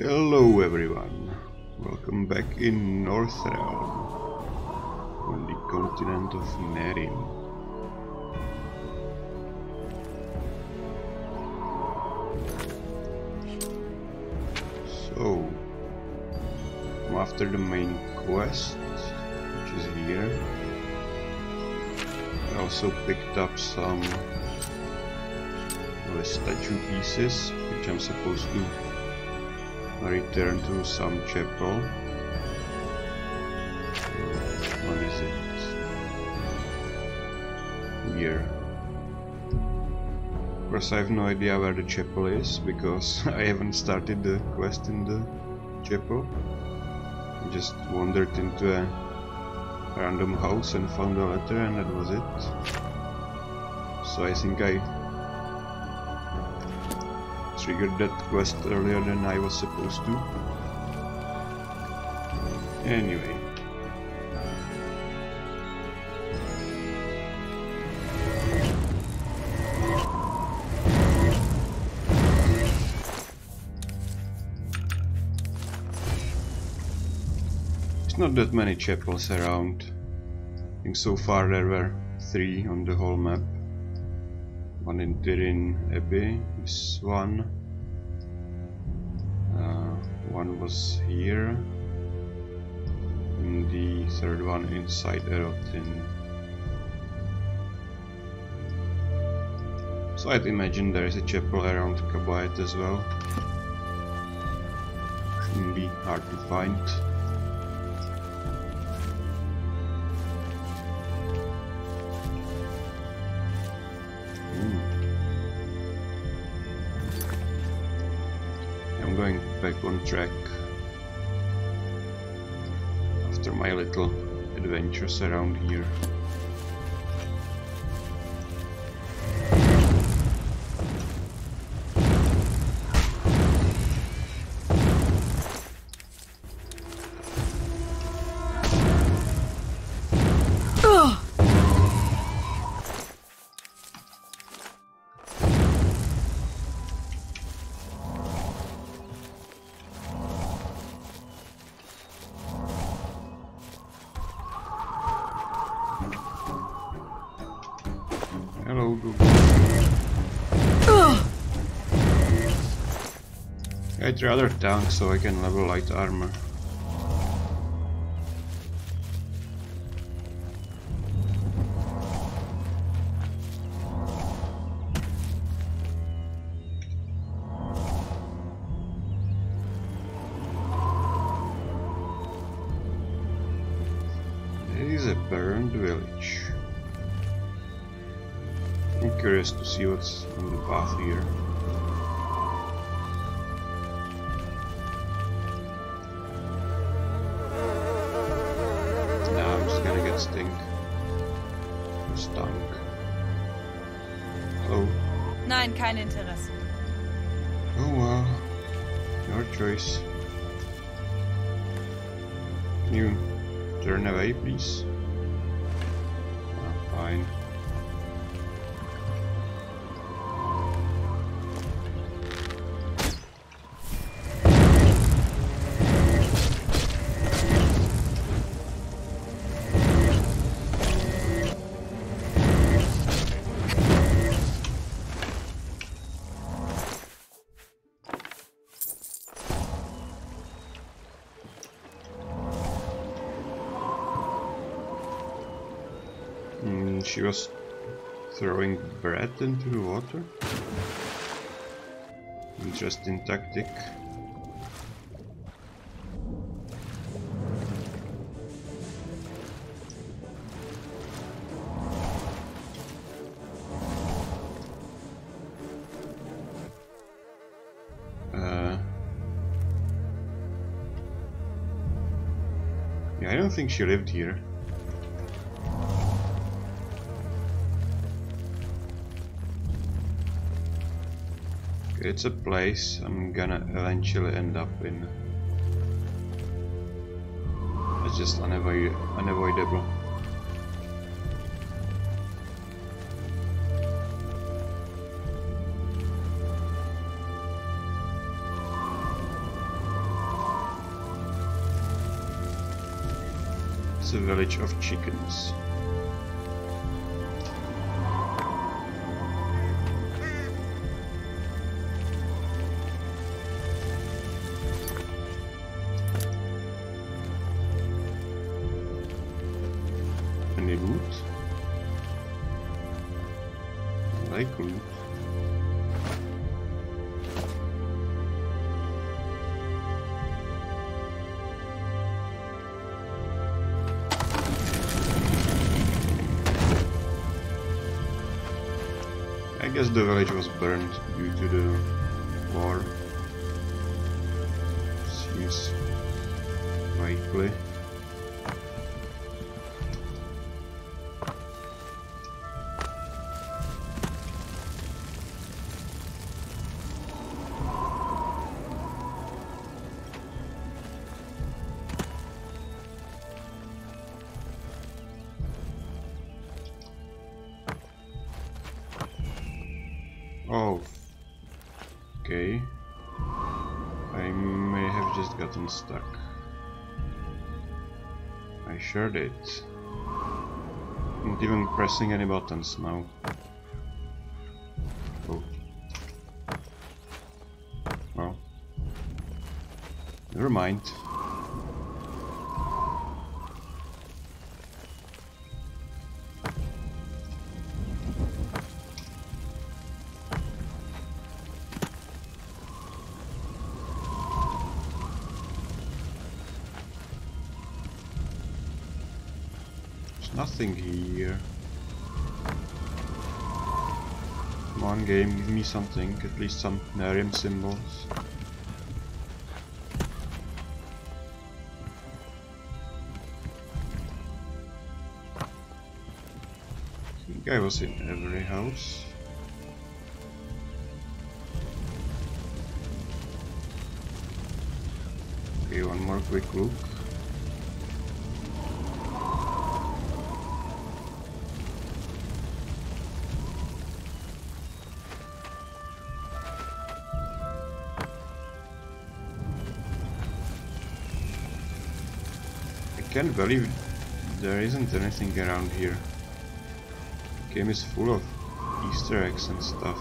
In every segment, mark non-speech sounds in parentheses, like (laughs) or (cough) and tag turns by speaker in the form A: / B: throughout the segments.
A: Hello everyone, welcome back in North Realm, on the continent of Nehrim. So, I'm after the main quest, which is here. I also picked up some statue pieces, which I'm supposed to return to some chapel. What is it? Here. Of course I have no idea where the chapel is because (laughs) I haven't started the quest in the chapel. I just wandered into a random house and found a letter and that was it. So I think I triggered that quest earlier than I was supposed to. Anyway. There's not that many chapels around. I think so far there were three on the whole map. One in Tirin Abbey, this one. Was here. And the third one inside Erotin. So I'd imagine there is a chapel around Cahbaet as well. Shouldn't be hard to find. I'm going back on track my little adventures around here. I'd rather tank so I can level light armor. It is a burned village. I'm curious to see what's choice. You turn away, please? She was throwing bread into the water. Interesting tactic. Uh, I don't think she lived here. it's a place I'm gonna eventually end up in. It's just unavoidable. It's a village of chickens. Stuck. I sure did. Not even pressing any buttons now. Oh. Well. Never mind. Nothing here. Come on game, give me something, at least some Nehrim symbols. I think I was in every house. Okay, one more quick look. Believe there isn't anything around here. The game is full of Easter eggs and stuff.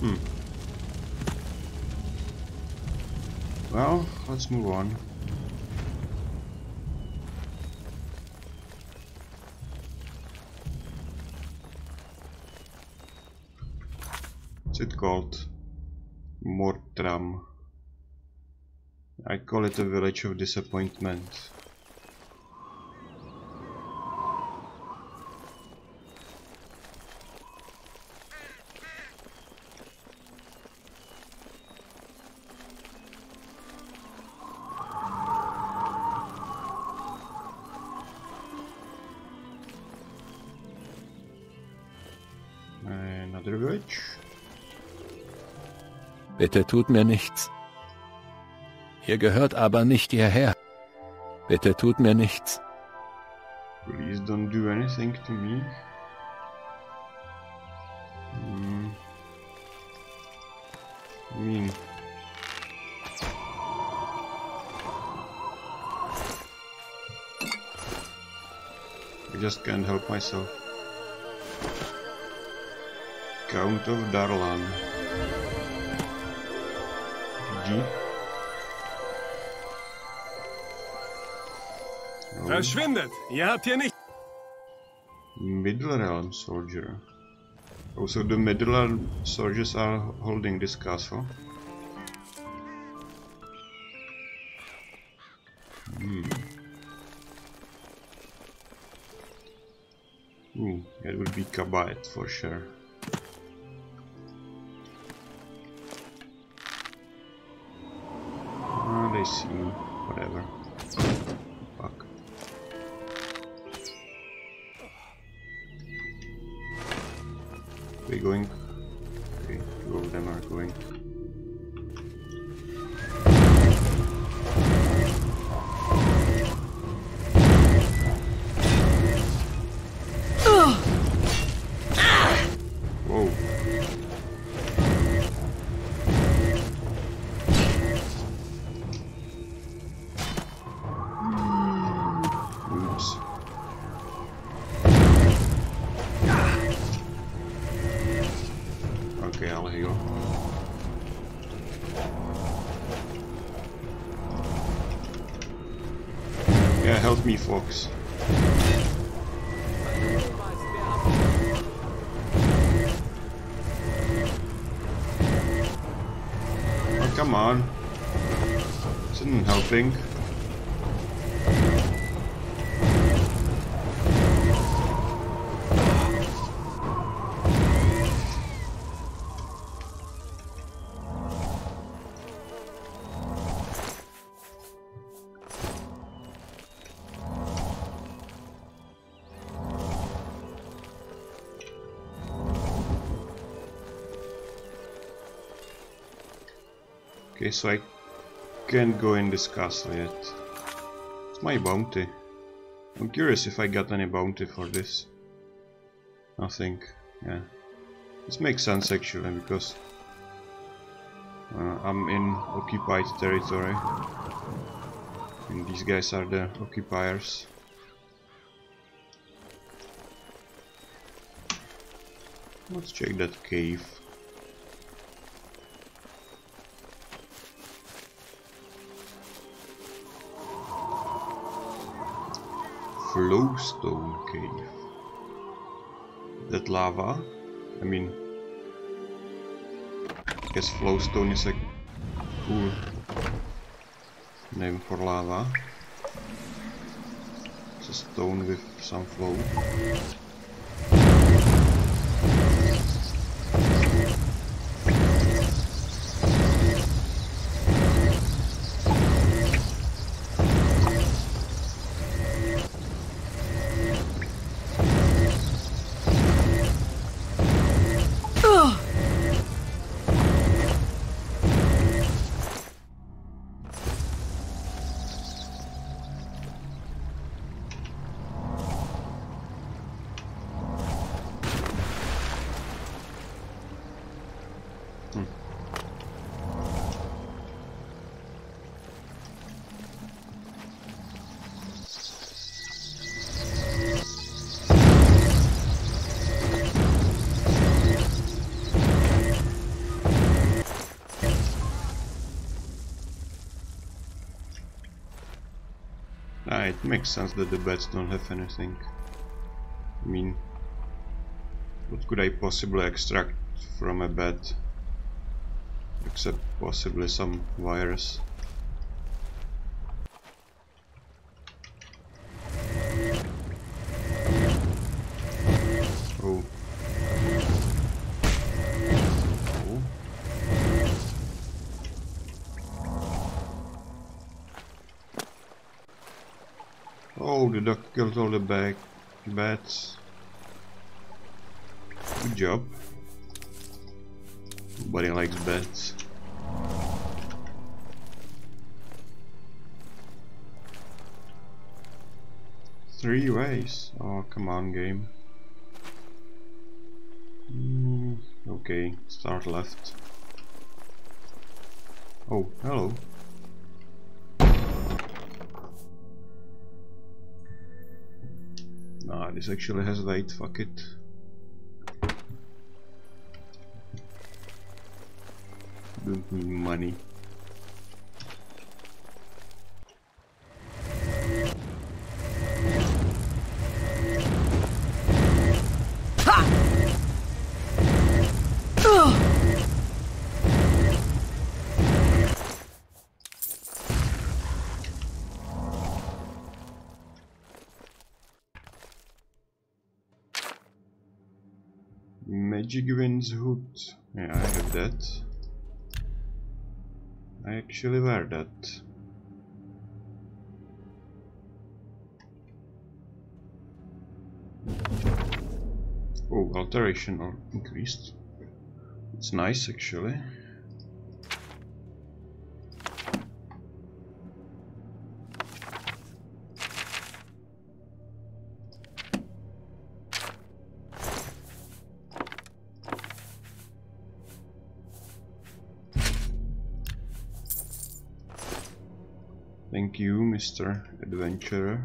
A: Hmm. Well, let's move on. Called? Mortram. I call it a village of disappointment.
B: Bitte tut mir nichts. Ihr gehört aber nicht hierher. Bitte tut mir nichts.
A: Please don't do anything to me. I mean, I just can't help myself. Count of Darlan. GG. Oh.
C: Verschwindet! Ihr habt hier nicht.
A: Middle Realm soldier. Also the Middle Realm soldiers are holding this castle. Hmm. Ooh, it would be Cahbaet for sure. Help Okay, so I can't go in this castle yet. It's my bounty. I'm curious if I got any bounty for this. Nothing. Yeah. This makes sense actually because uh, I'm in occupied territory. And these guys are the occupiers. Let's check that cave. Flowstone cave. That lava? I mean, I guess flowstone is a cool name for lava. It's a stone with some flow. Makes sense that the bats don't have anything. I mean, what could I possibly extract from a bat? Except possibly some virus. Oh. Oh. Killed all the back bats. Good job. Nobody likes bats. Three ways. Oh, come on, game. Mm, okay, start left. Oh, hello. This actually has weight, fuck it. Don't need money. Magic Wind's hood. Yeah, I have that. I actually wear that. Oh, alteration increased. It's nice actually. Mr. Adventurer.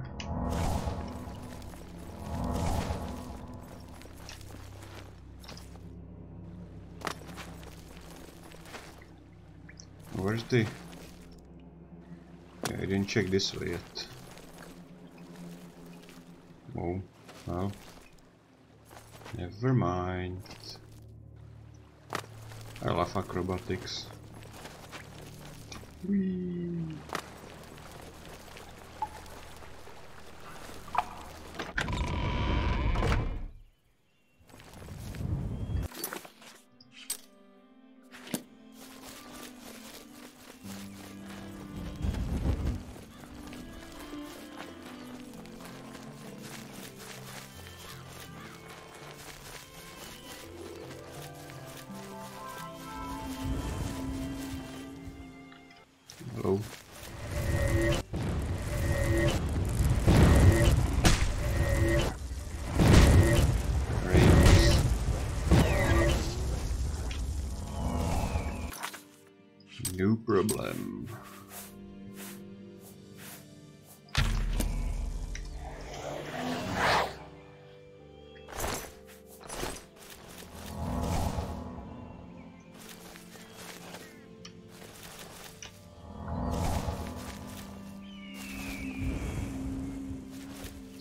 A: Where's the... Yeah, I didn't check this way yet. Oh, well. Never mind. I love acrobatics. Whee.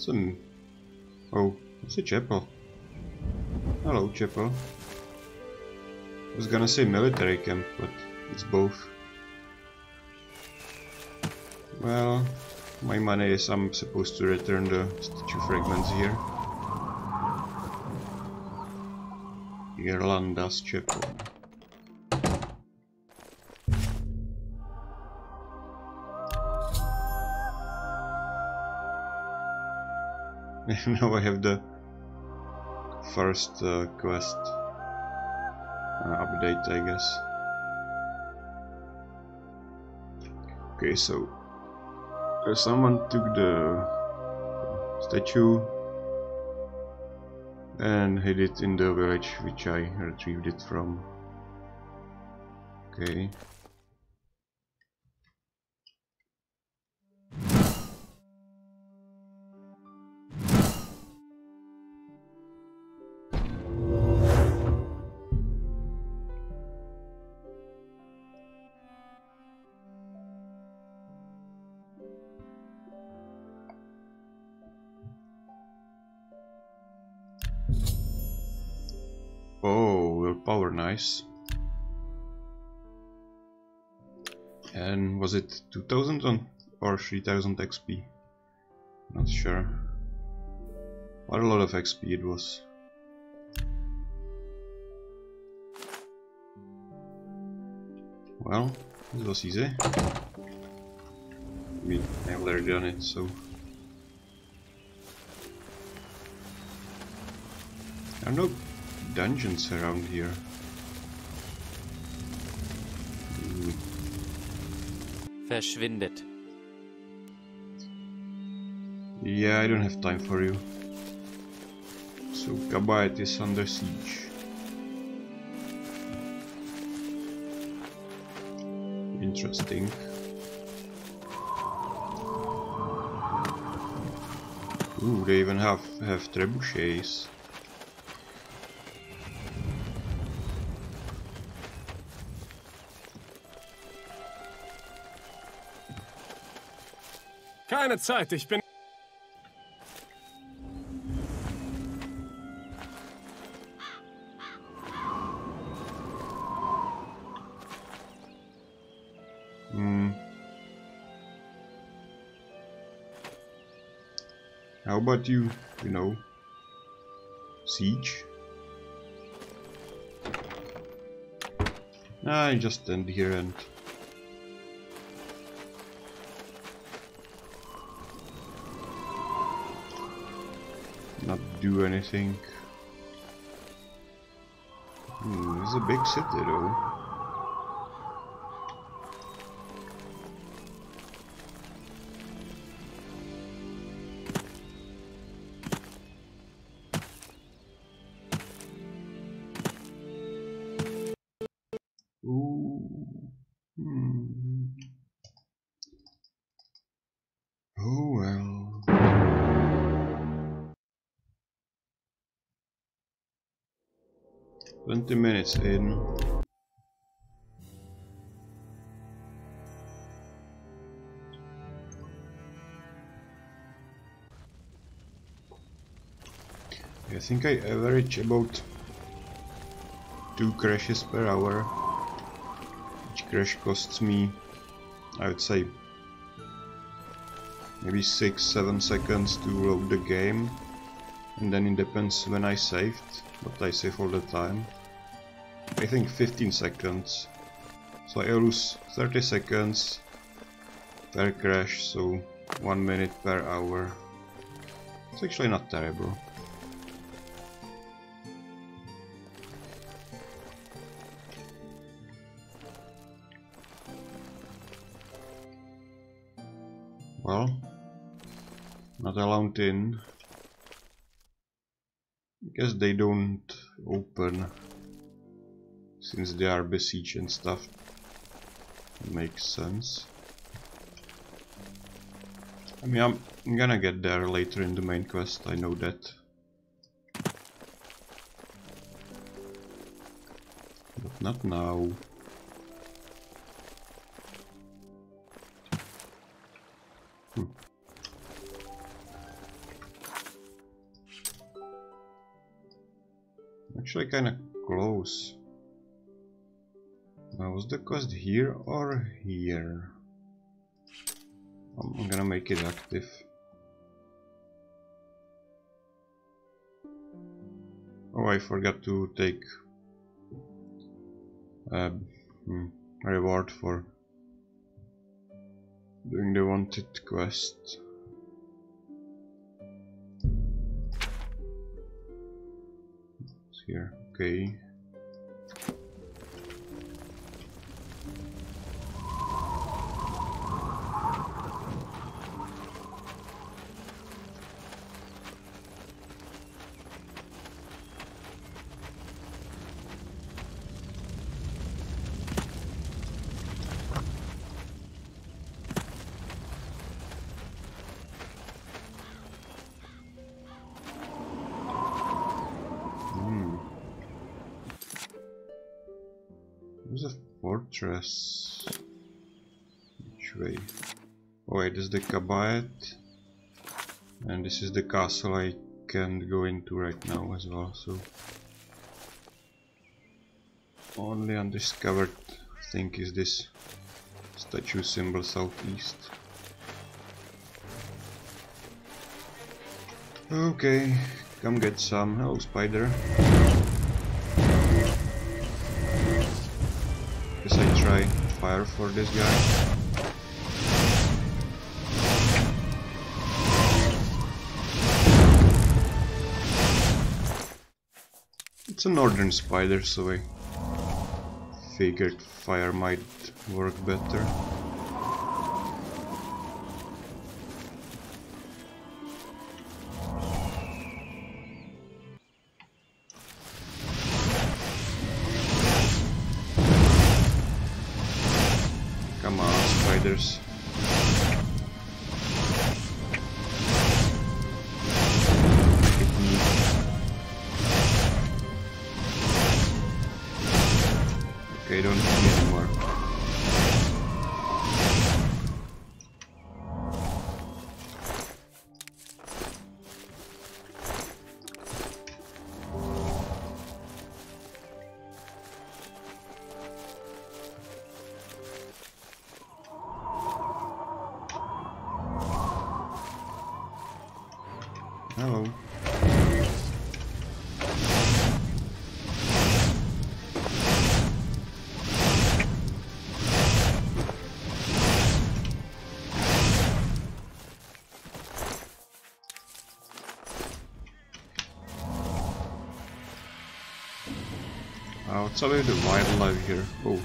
A: Some. Oh, it's a chapel. Hello, chapel. I was gonna say military camp, but it's both. Well, my money is I'm supposed to return the statue fragments here. Irlanda's chapel. (laughs) now I have the first uh, quest uh, update, I guess. Okay, so uh, someone took the statue and hid it in the village which I retrieved it from. Okay. And was it 2000 on or 3000 XP? Not sure. What a lot of XP it was. Well, this was easy. I mean, I've already done it, so... There are no dungeons around here.
D: Verschwindet.
A: Yeah, I don't have time for you. So Cahbaet is under siege. Interesting. Ooh, they even have have trebuchets.
C: Keine Zeit, ich bin...
A: How about you, you know, siege? I just stand here and do anything. This is a big city though. In. I think I average about two crashes per hour. Each crash costs me, I would say, maybe 6-7 seconds to load the game. And then it depends when I saved, but I save all the time. I think 15 seconds. So I lose 30 seconds per crash, so 1 minute per hour. It's actually not terrible. Well, not allowed in. Guess they don't open since they are besieged and stuff. Makes sense. I mean, I'm, gonna get there later in the main quest, I know that. But not now. Hmm. Actually kinda close. Now was the quest here or here? I'm, gonna make it active. Oh, I forgot to take uh, hmm, a reward for doing the wanted quest. It's here, okay. Which way? Oh wait, this is the Cahbaet. And this is the castle I can't go into right now as well, so... Only undiscovered thing is this statue symbol southeast. Okay, come get some. Hello, spider. Try fire for this guy. It's a northern spider, so I figured fire might work better. Uh, what's up with the wildlife here? Oh.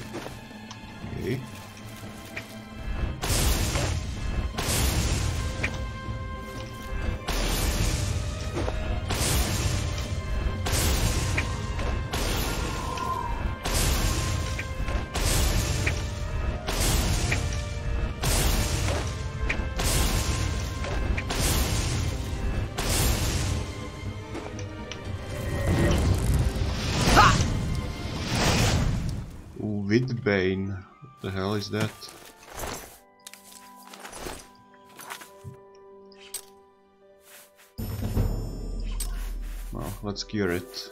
A: Widbane. What the hell is that? Well, let's cure it.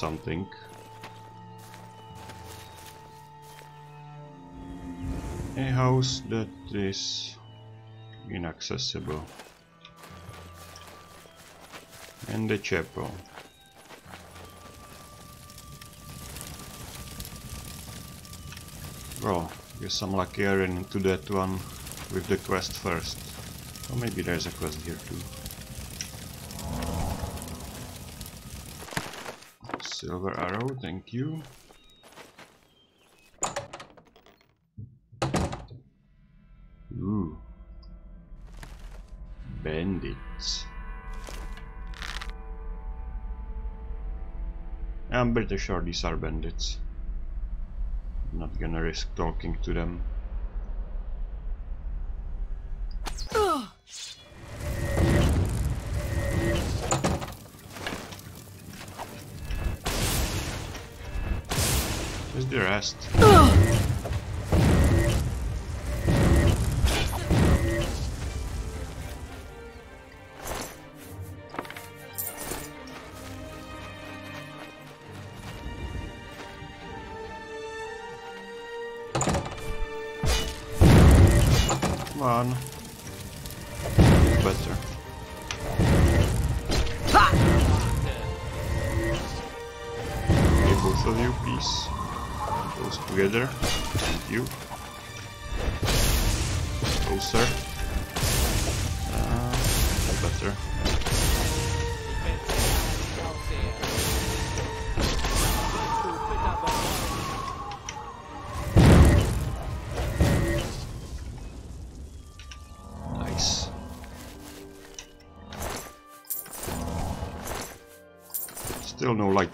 A: something. A house that is inaccessible. And the chapel. Well, guess I'm lucky I into that one with the quest first. Or maybe there's a quest here too. Silver arrow, thank you. Ooh. Bandits. I'm pretty sure these are bandits. Not gonna risk talking to them. Where's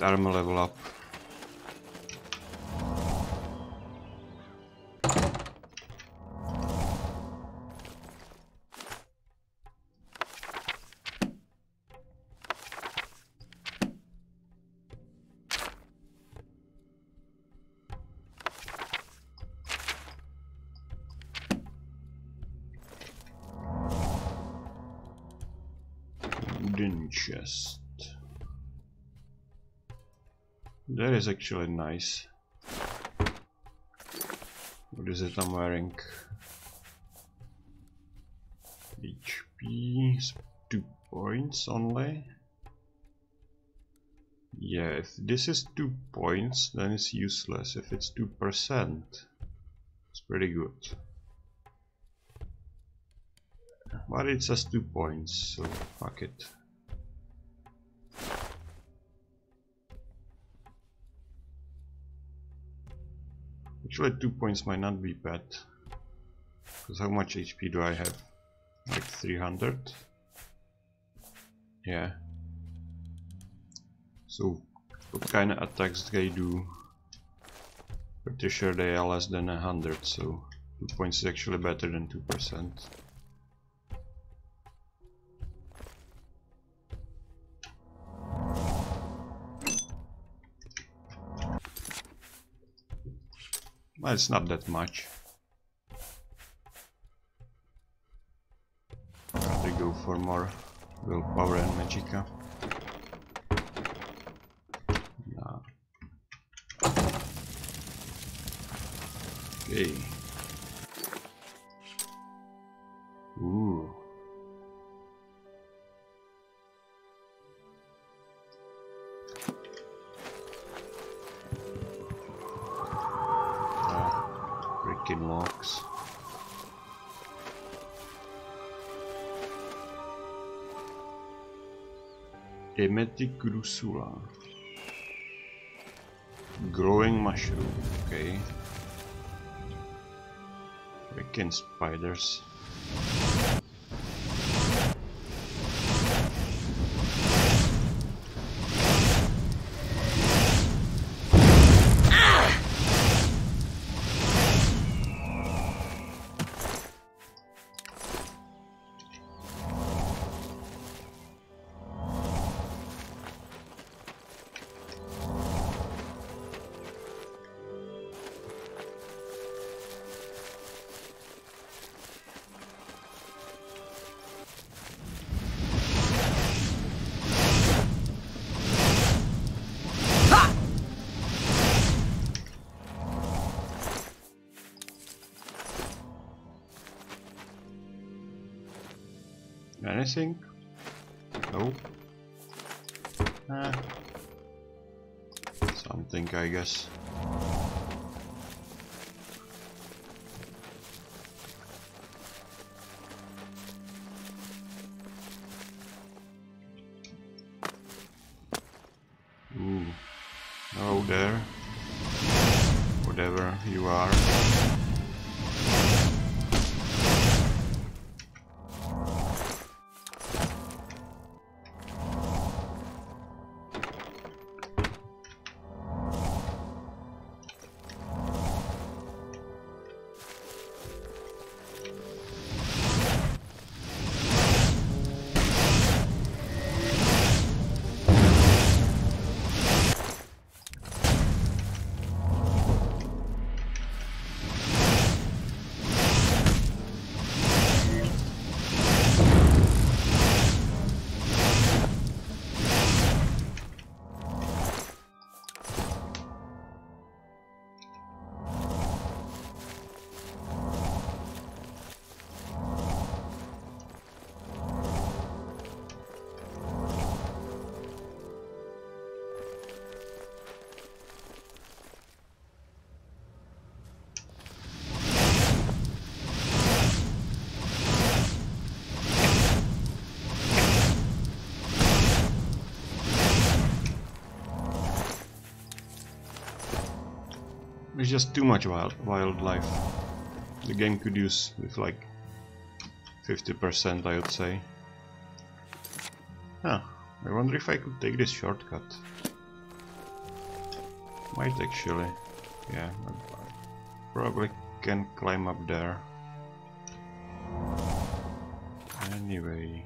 A: armor level up. Is actually nice. What is it I'm wearing? HP two points only. Yeah, if this is two points, then it's useless. If it's two percent, it's pretty good. But it says two points, so fuck it. Actually, two points might not be bad. Because how much HP do I have? Like 300? Yeah. So, what kind of attacks do they do? Pretty sure they are less than 100, so 2 points is actually better than 2%. Well, it's not that much. I'd rather go for more willpower and magica. Okay. Freaking locks. Emetic Russula. Growing mushroom, okay. Freaking spiders. Anything? No. Ah. Something, I guess. There's just too much wild wildlife. The game could use with like 50% I would say. Huh. I wonder if I could take this shortcut. Might actually. Yeah, I probably can climb up there. Anyway.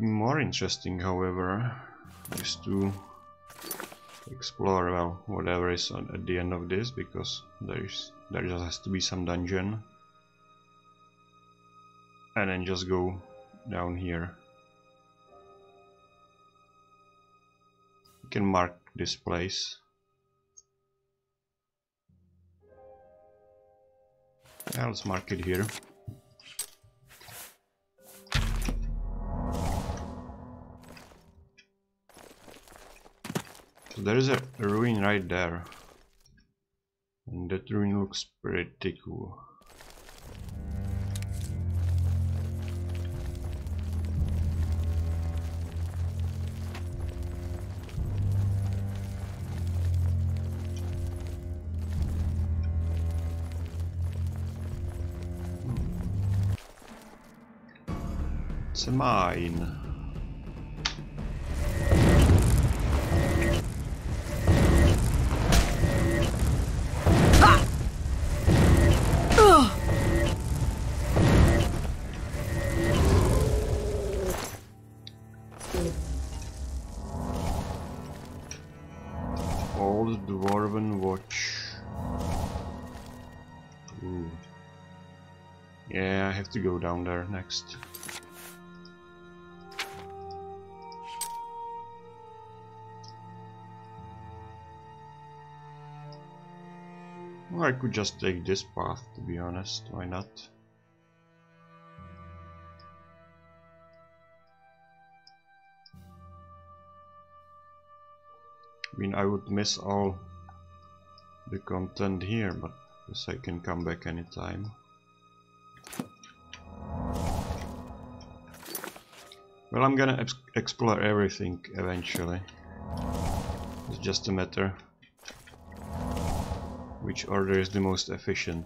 A: More interesting, however, is to explore well whatever is at the end of this because there is there just has to be some dungeon. And then just go down here. You can mark this place. Yeah, let's mark it here So there is a, ruin right there. And that ruin looks pretty cool. It's a mine. To go down there next. Or I could just take this path, to be honest, why not? I mean, I would miss all the content here, but I guess I can come back anytime. Well, I'm gonna explore everything eventually. It's just a matter which order is the most efficient.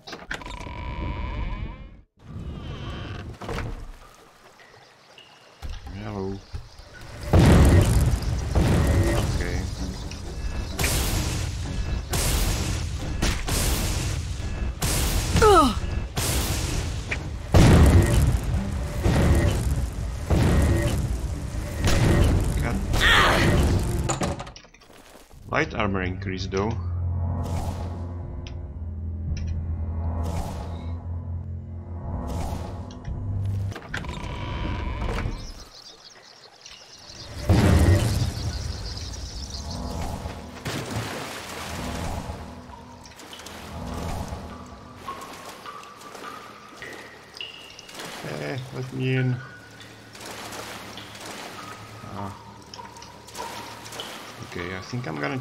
A: Armor increase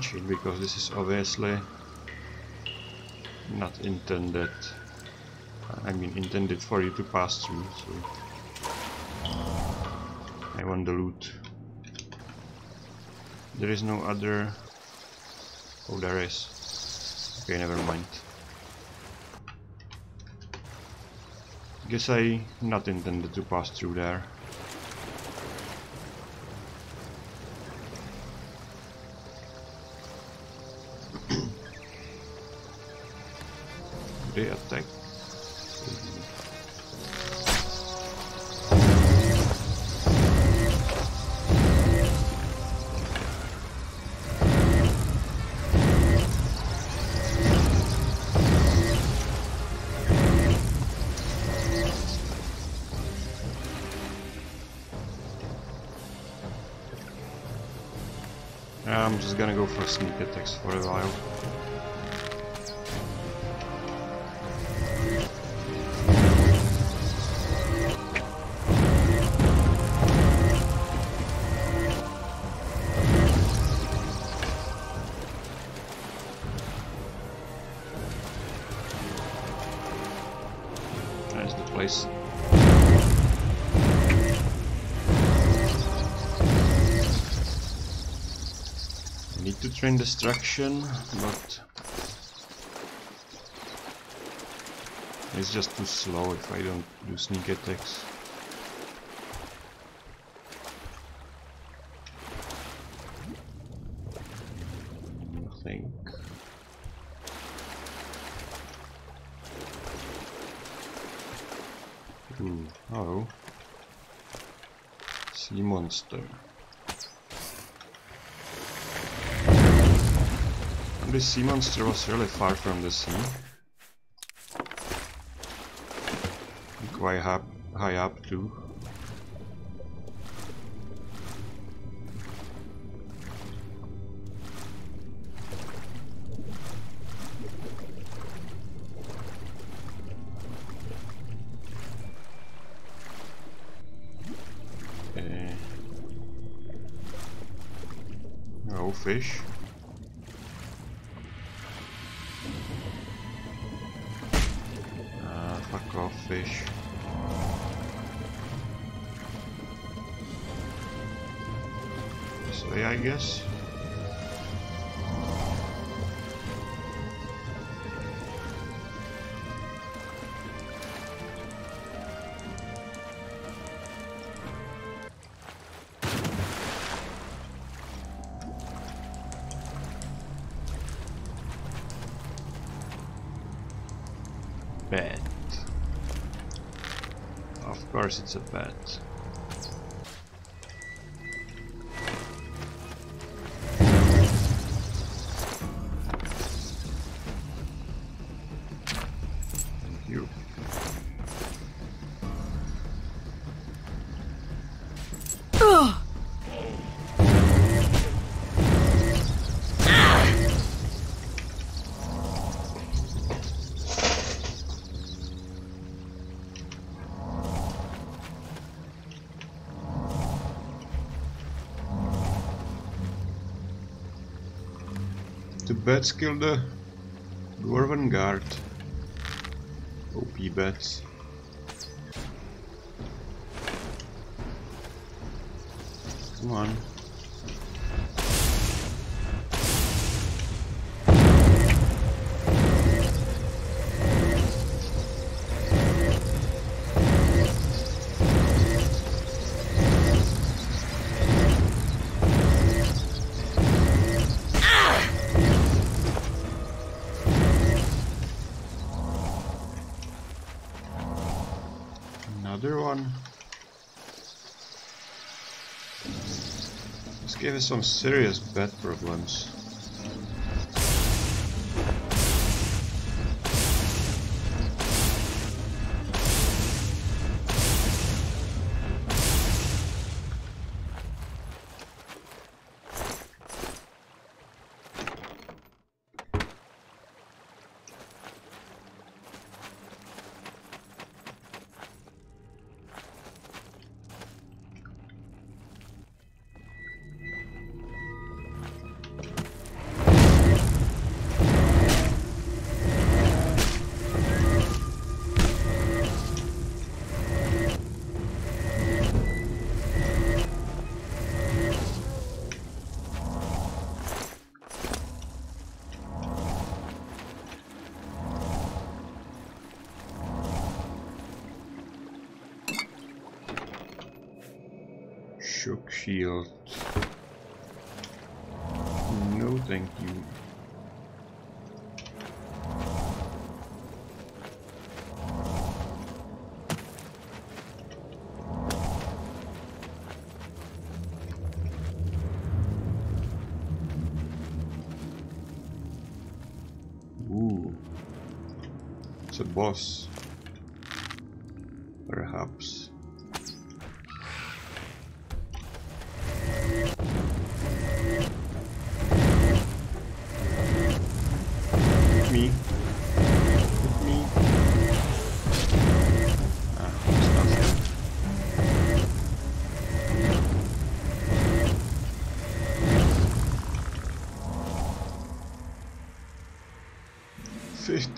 A: cheat because this is obviously not intended. I mean intended for you to pass through, so I want the loot. There is no other... Oh, there is. Okay, never mind. Guess I not intended to pass through there. A while. The place. To train destruction, but it's just too slow if I don't do sneak attacks. I think. Oh. Monster. This sea monster was really far from the sea. Quite high, high up too. Eh. Oh, fish. Of course bats kill the Dwarven Guard? OP bats. Come on. Us some serious bad problems. Shock shield. No thank you. Ooh. It's a boss.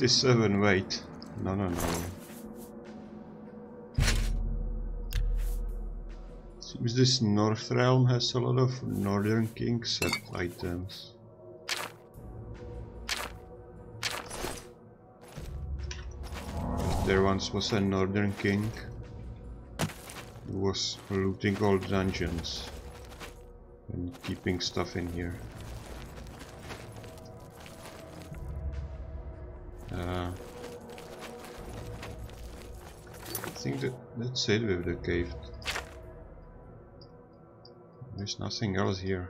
A: 57, wait. No, no, no. Seems this Northrealm has a lot of Northern King set items. There once was a Northern King who was looting all dungeons and keeping stuff in here. That's it with the cave. There's nothing else here.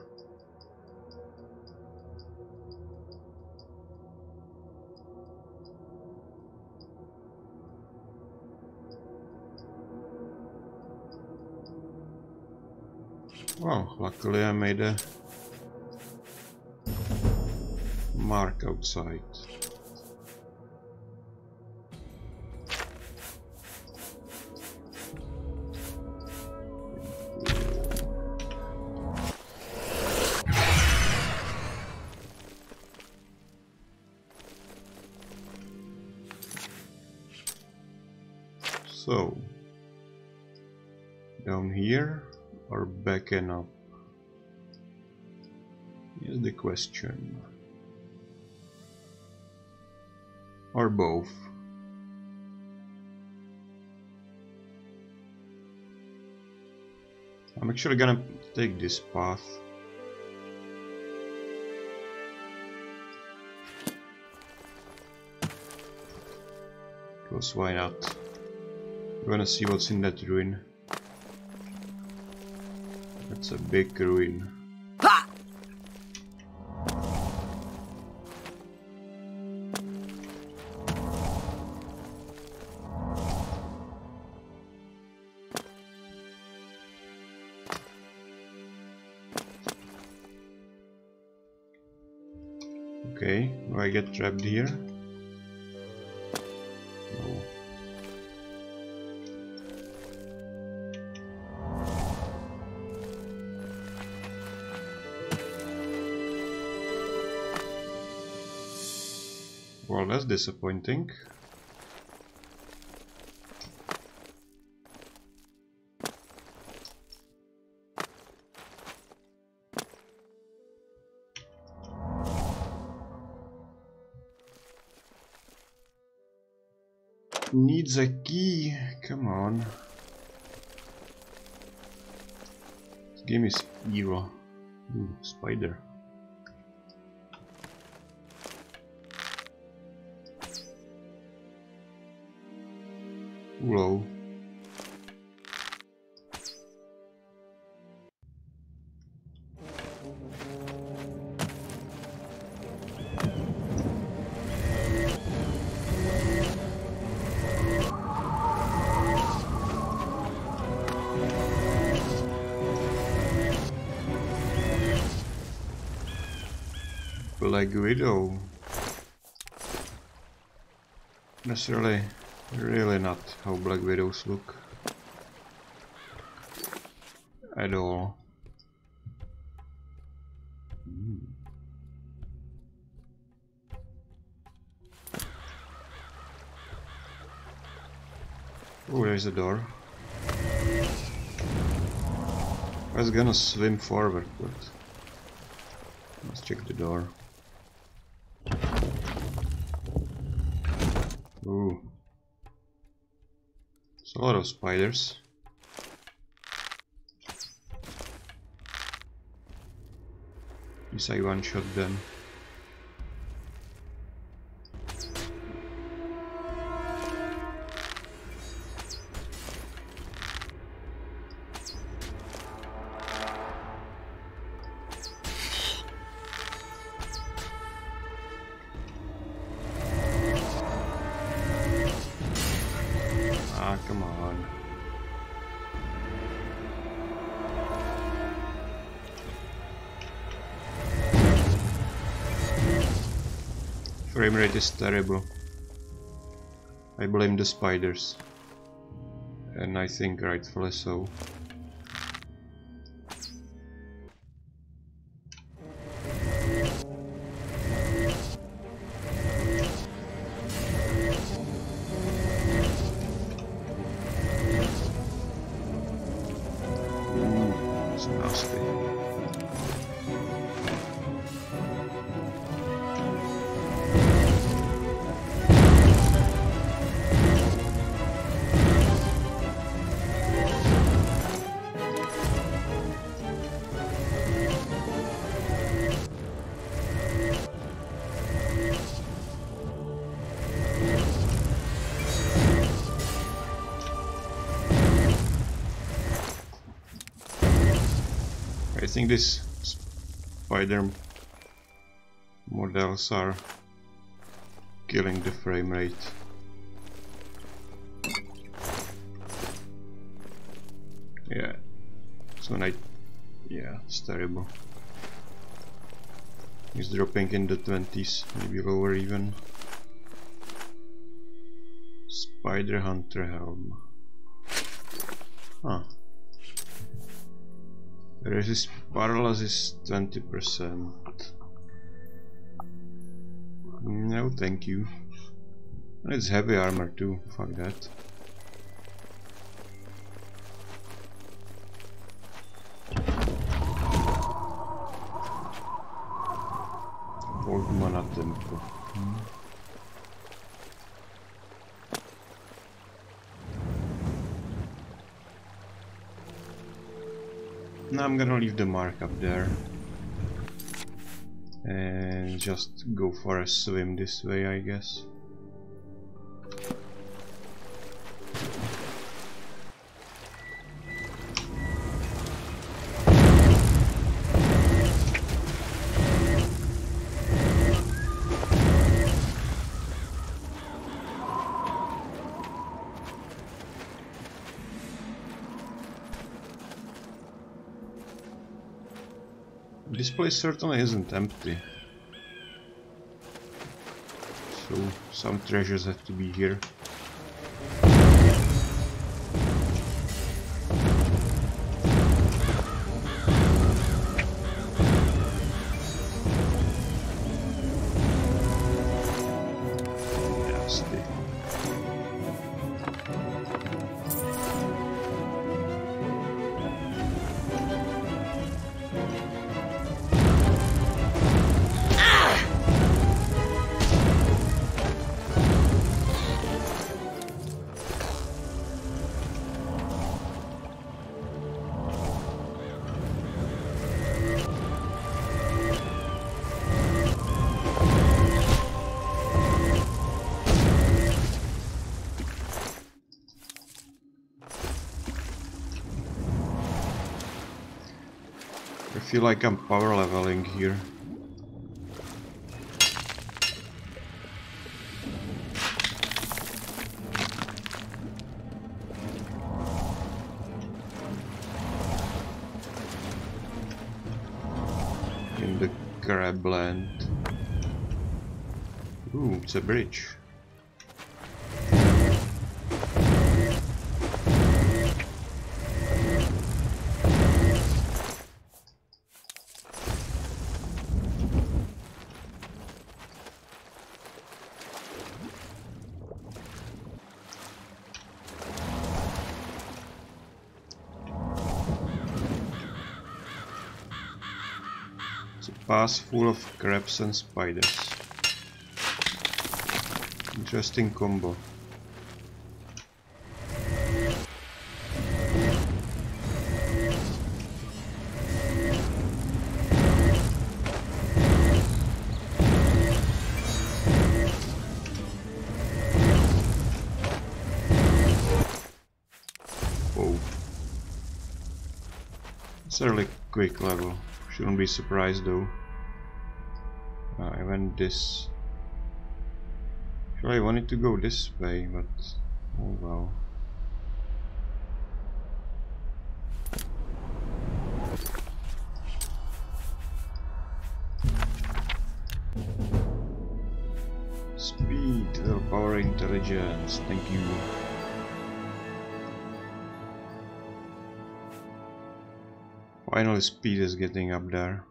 A: Well, luckily I made a mark outside. Question. Or both. I'm actually gonna take this path. Because why not? We're gonna see what's in that ruin. That's a big ruin. Trapped here? No. Well, that's disappointing. Needs a key. Come on. This game is evil. Ooh, spider. Low. Necessarily, really not how Black Widows look. At all. Oh, there's a door. I was gonna swim forward, but let's check the door. Spiders. Guess I one shot them. Is terrible. I blame the spiders. And I think rightfully so. Think these spider models are killing the frame rate. Yeah, so when I, yeah, it's terrible. It's dropping in the 20s, maybe lower even. Spider Hunter helm. Huh. Resist paralysis 20%. No, thank you. It's heavy armor too, fuck that. Now I'm gonna leave the mark up there and just go for a swim this way I guess. Place certainly isn't empty. So some treasures have to be here. Feel like I'm power leveling here. In the crabland. Ooh, it's a bridge. Pass full of crabs and spiders. Interesting combo. It's a really quick level. Shouldn't be surprised though. This. Actually, I wanted to go this way, but oh well. Speed, power, intelligence. Thank you. Finally, speed is getting up there.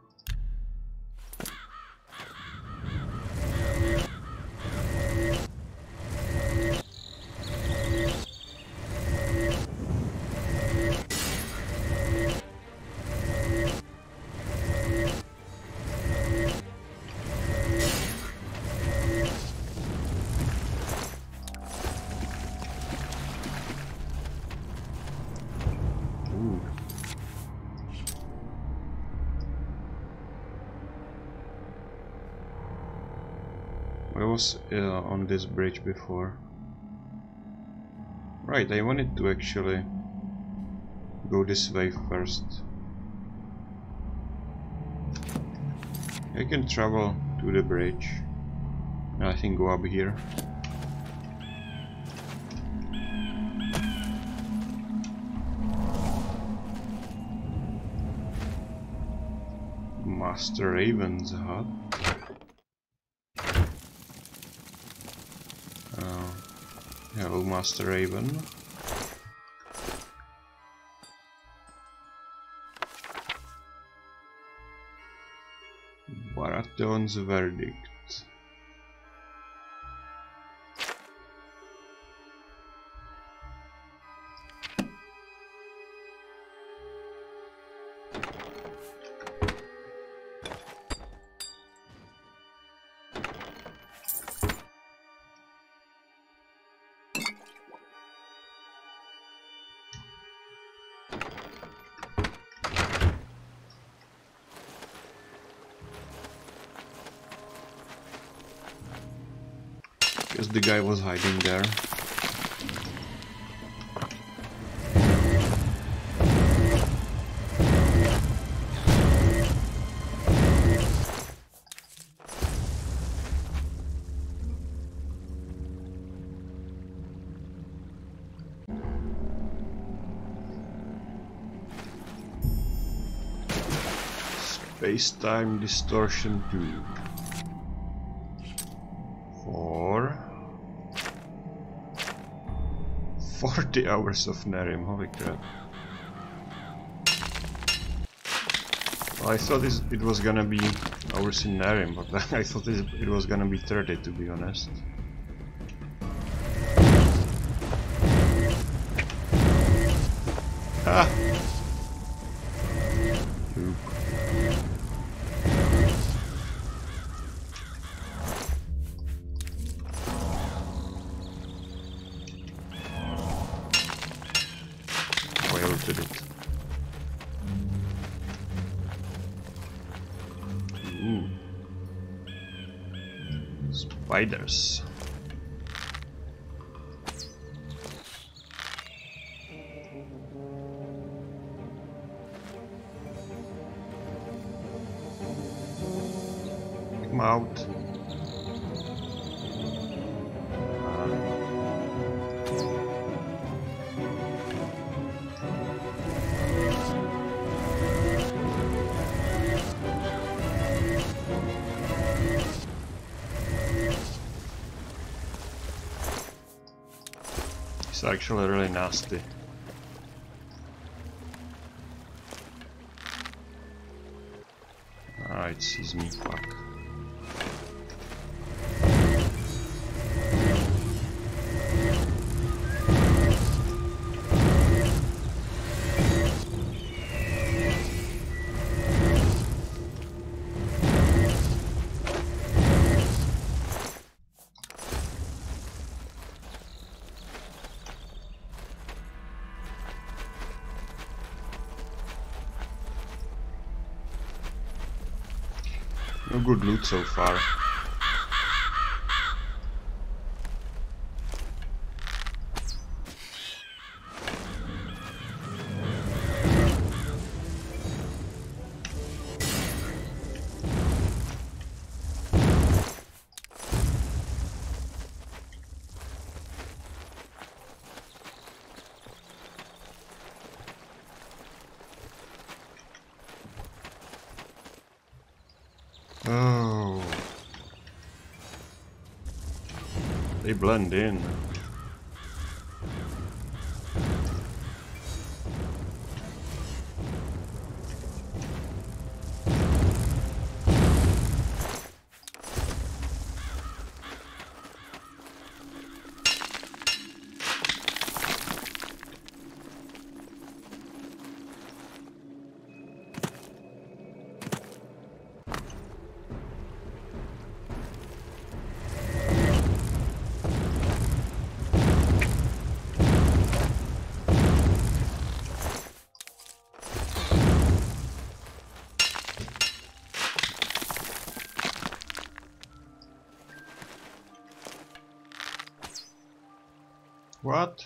A: Was uh, on this bridge before. Right, I wanted to actually go this way first. I can travel to the bridge. I think go up here. Master Raven's hut. Uh, hello, Master Raven. Baratheon's verdict. Guy was hiding there. Space-time distortion tube. 40 hours of Nehrim, holy crap. I thought this, it was gonna be hours in Nehrim, but (laughs) I thought it, it was gonna be 30 to be honest. Ah! Spiders. Actually really nasty. Alright, sees me, fuck. Good loot so far. They blend in. Okay,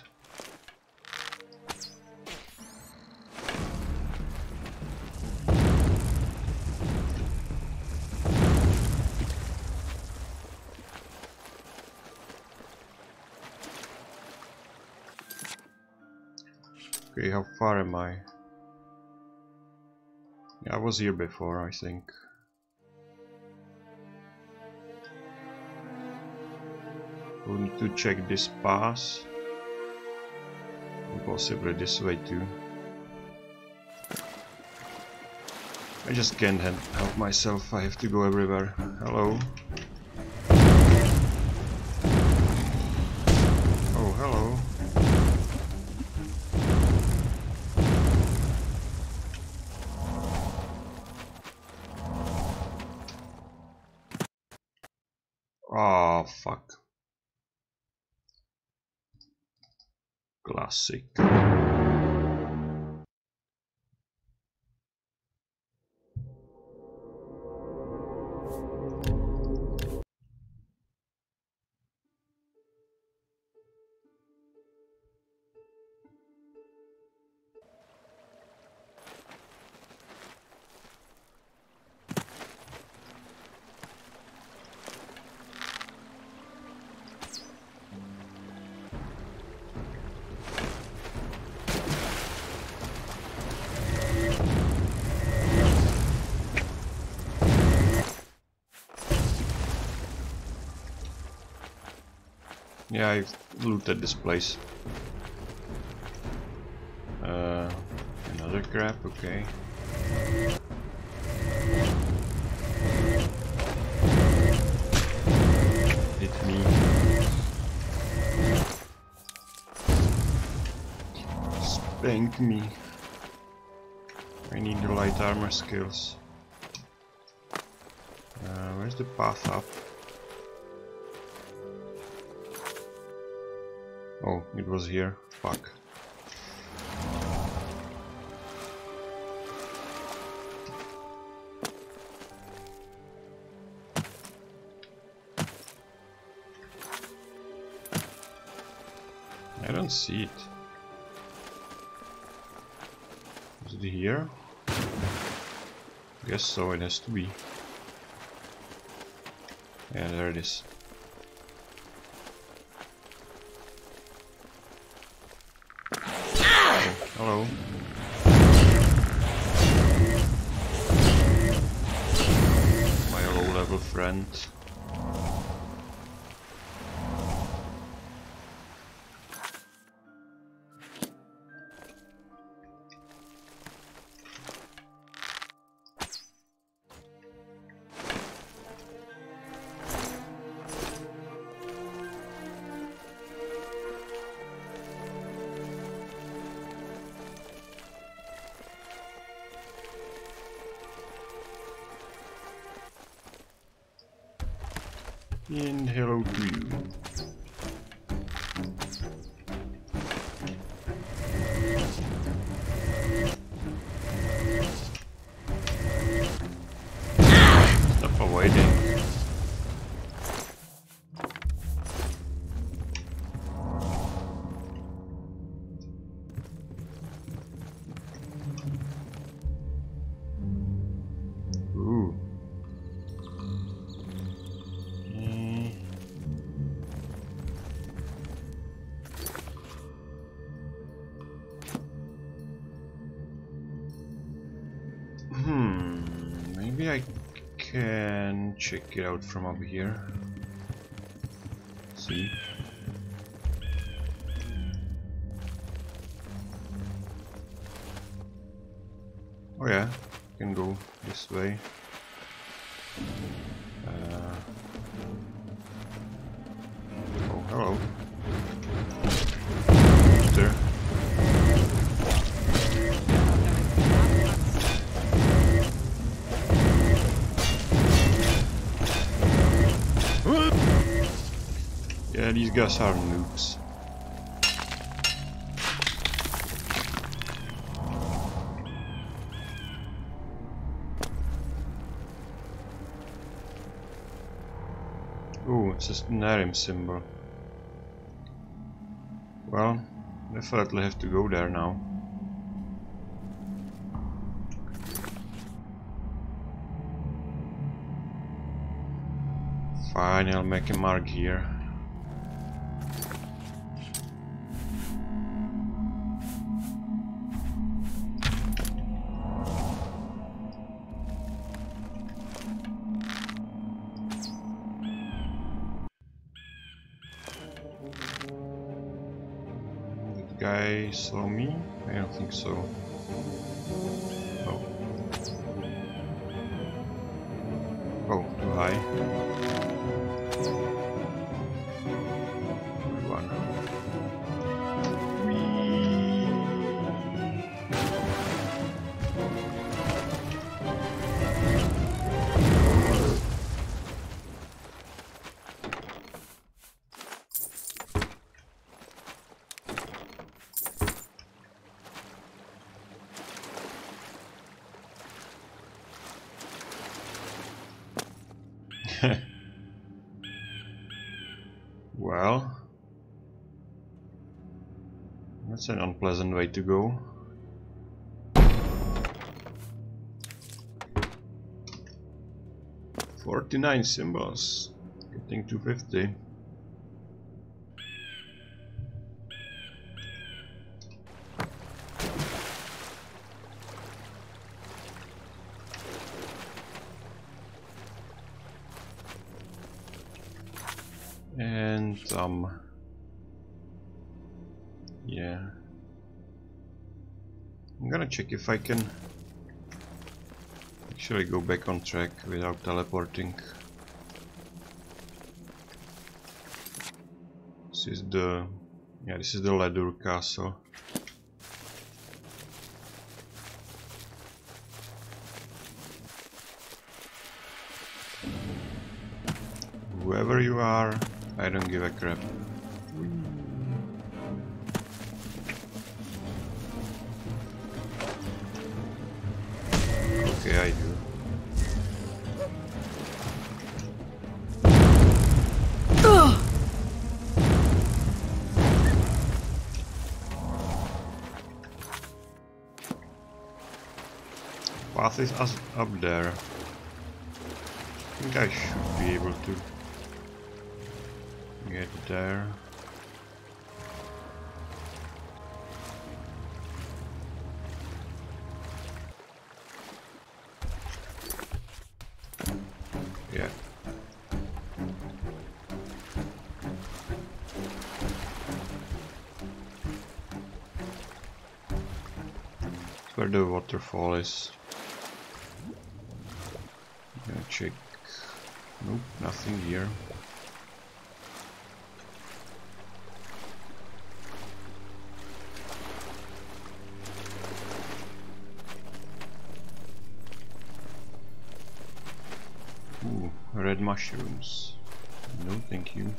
A: how far am I? I was here before, I think. We need to check this pass. Possibly this way too. I just can't help myself, I have to go everywhere. Hello. I looted this place. Uh, another crap, okay. Hit me. Spank me. I need the light armor skills. Uh, where's the path up? Oh, it was here. Fuck. I don't see it. Is it here? Guess so, it has to be. Yeah, there it is. Hello. My low level friend. It out from up here. Guys are noobs. Ooh, it's just an Nehrim symbol. Well, definitely have to go there now. Fine, I'll make a mark here. Guy me? I don't think so. That's an unpleasant way to go. Forty-nine symbols, getting to fifty. And um gonna check if I can actually go back on track without teleporting. This is the yeah, this is the Ledur castle. Whoever you are, I don't give a crap. Okay, I do. Path is up there. I think I should be able to Get there. The waterfall is. Gonna check. Nope, nothing here. Ooh, red mushrooms. No, thank you.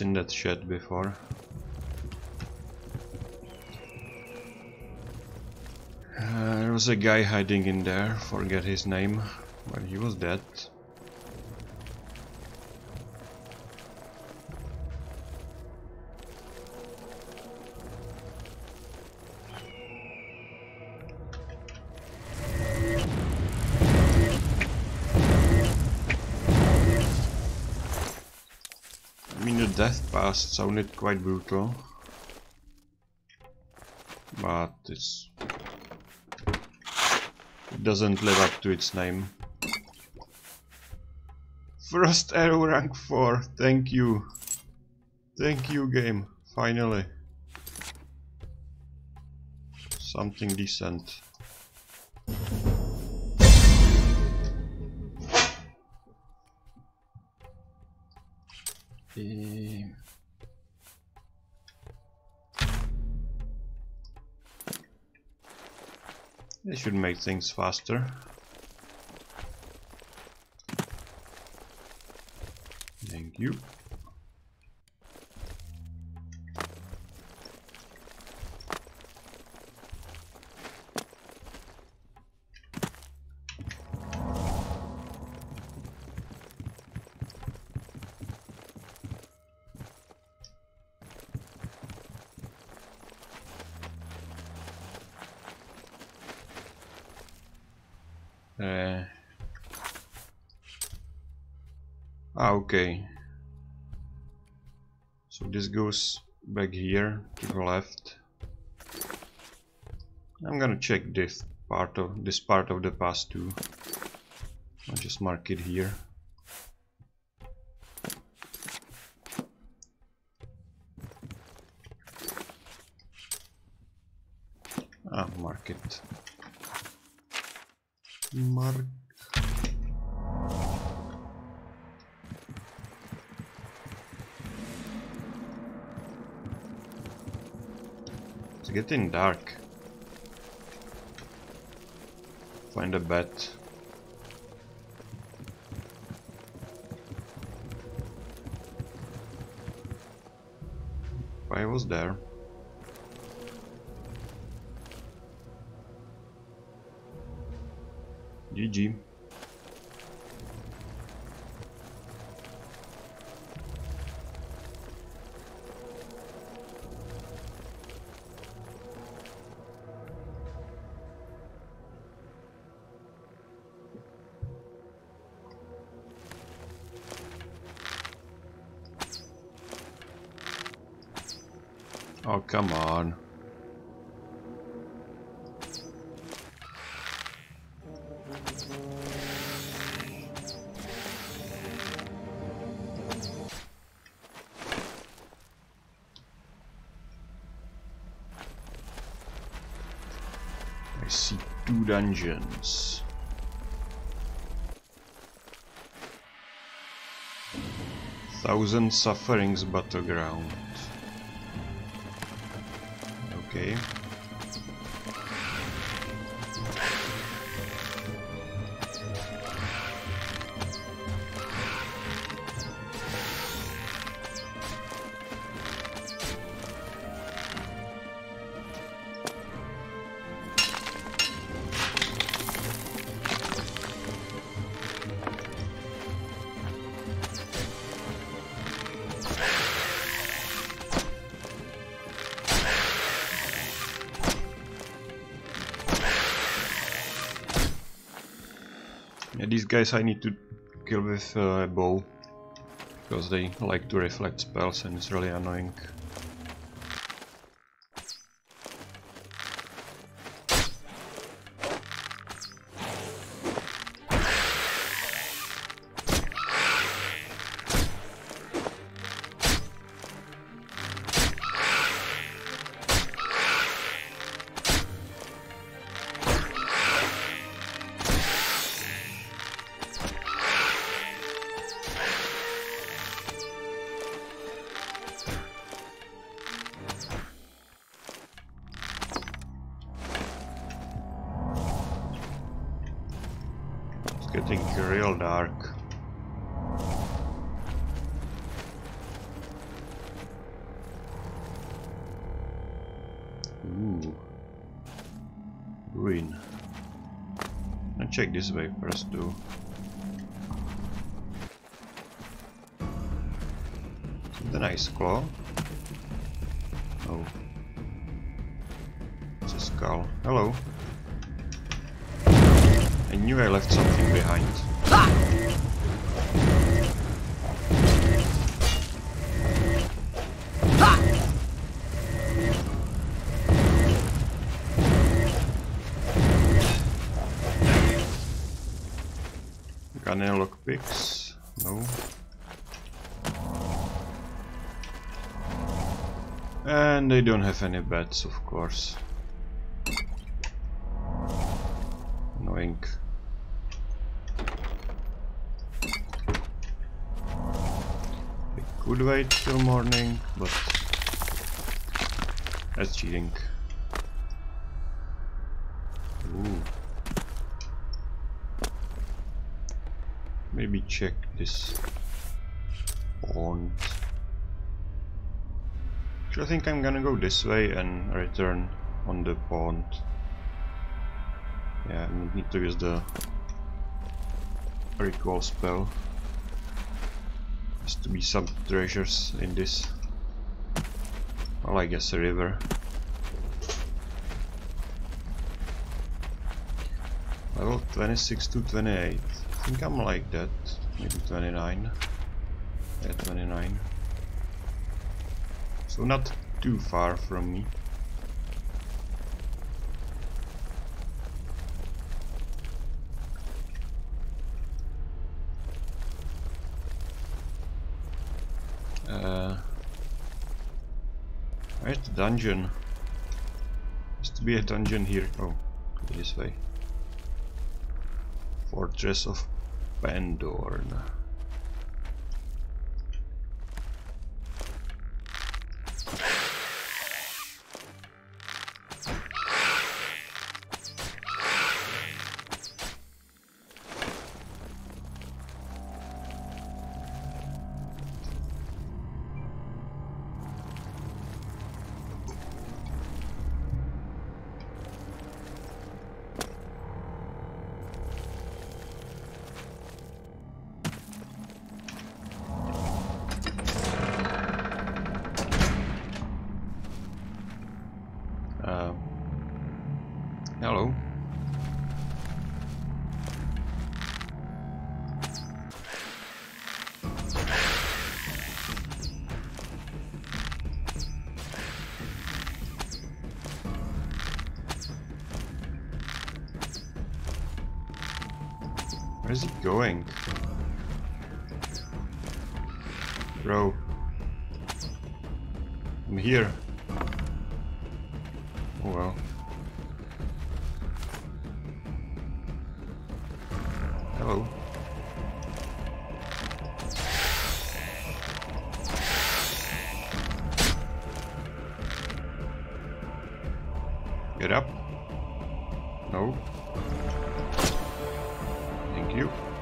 A: In that shed before. Uh, there was a guy hiding in there, forget his name, but he was dead. Pass sounded quite brutal. But it's... It doesn't live up to its name. First arrow rank 4, thank you. Thank you game, finally. Something decent. Eh, They should make things faster. Thank you. Okay. So this goes back here to the left. I'm gonna check this part of this part of the pass too. I'll just mark it here. Getting dark. Find a bed. I was there. GG. Come on. I see two dungeons. Thousand Sufferings Battleground. Guys I need to kill with uh, a bow. Because they like to reflect spells and it's really annoying. Getting real dark. Ooh. Ruin. I'll check this way first too. The nice claw. Oh. It's a skull. Hello. I knew I left something behind. Got any lockpicks? No. And they don't have any beds, of course. Wait till morning, but that's cheating. Ooh. Maybe check this pond. I think I'm gonna go this way and return on the pond. Yeah, I need to use the recall spell. To be some treasures in this. Well, I guess a river. Level 26 to 28. I think I'm like that. Maybe 29. Yeah, 29. So not too far from me. Dungeon? Has to be a dungeon here. Oh, this way. Fortress of Pandorn. You.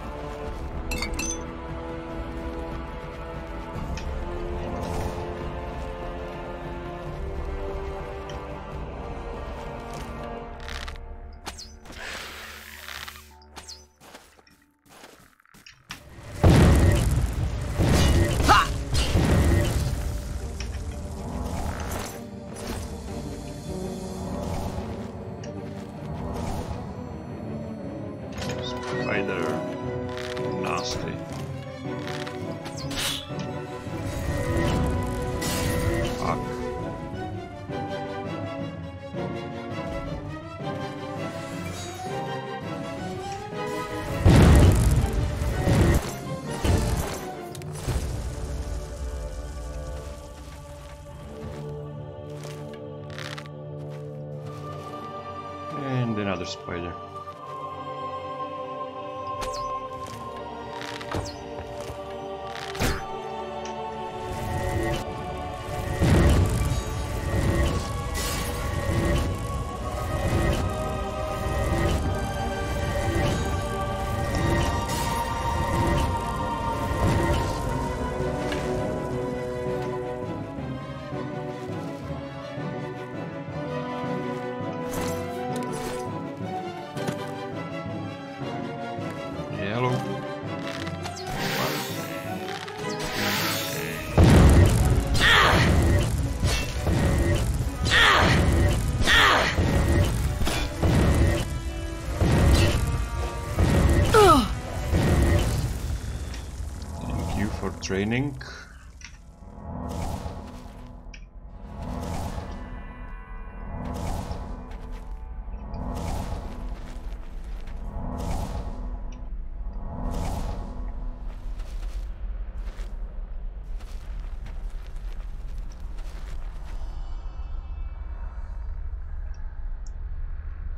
A: Training.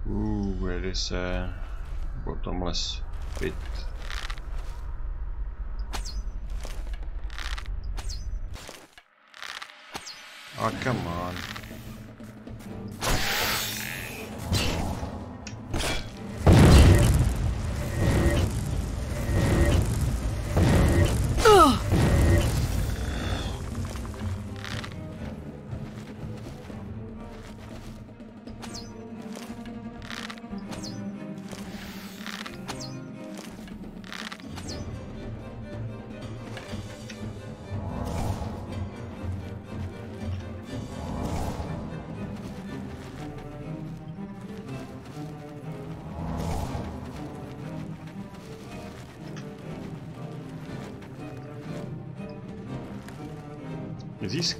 A: Ooh, where is a bottomless Oh, come on. Is he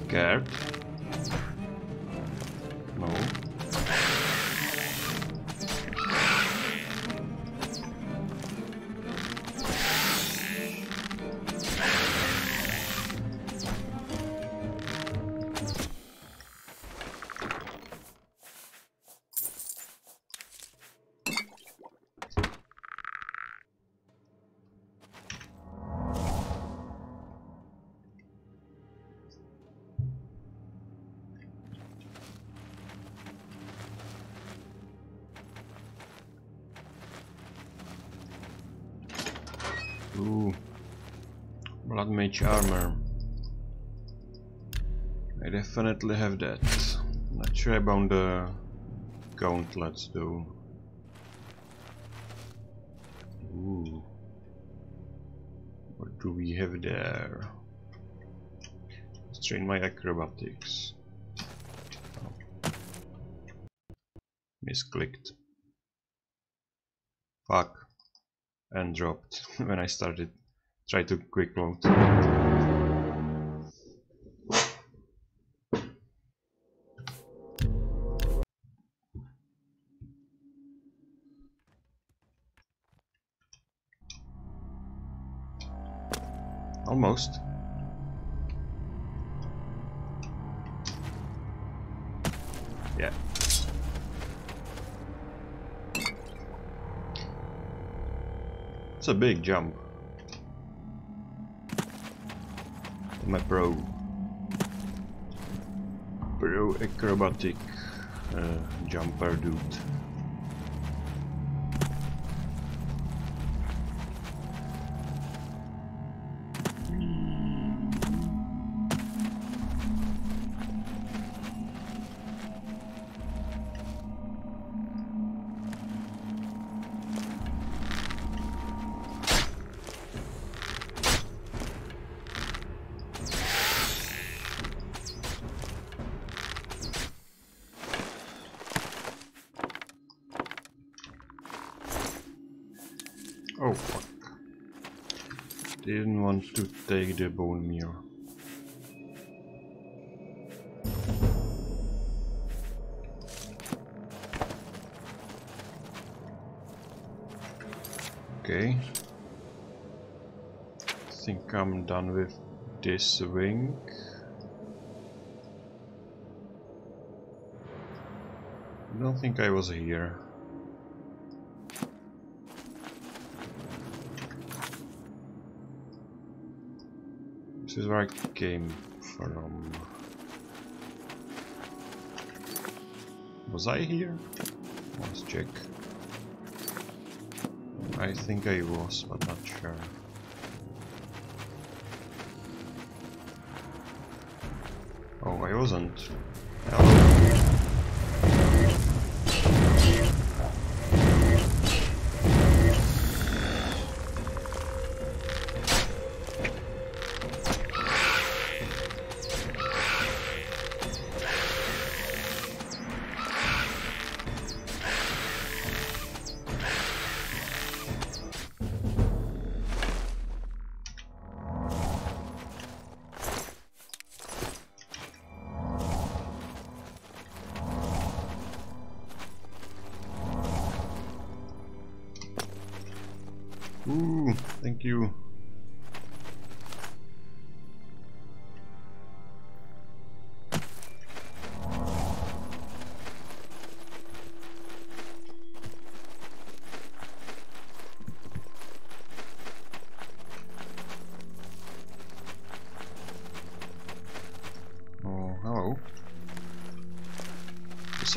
A: Mage armor. I definitely have that. Not sure about the gauntlets though. Ooh. What do we have there? Let's train my acrobatics. Oh. Misclicked. Fuck and dropped (laughs) when I started try to quick load. Almost. Yeah. It's a big jump. My pro. Pro acrobatic. uh, jumper dude. The bone meal. Okay. I think I'm done with this wing. I don't think I was here. Is where I came from. Was I here? Let's check. I think I was, but not sure. Oh, I wasn't. Hello.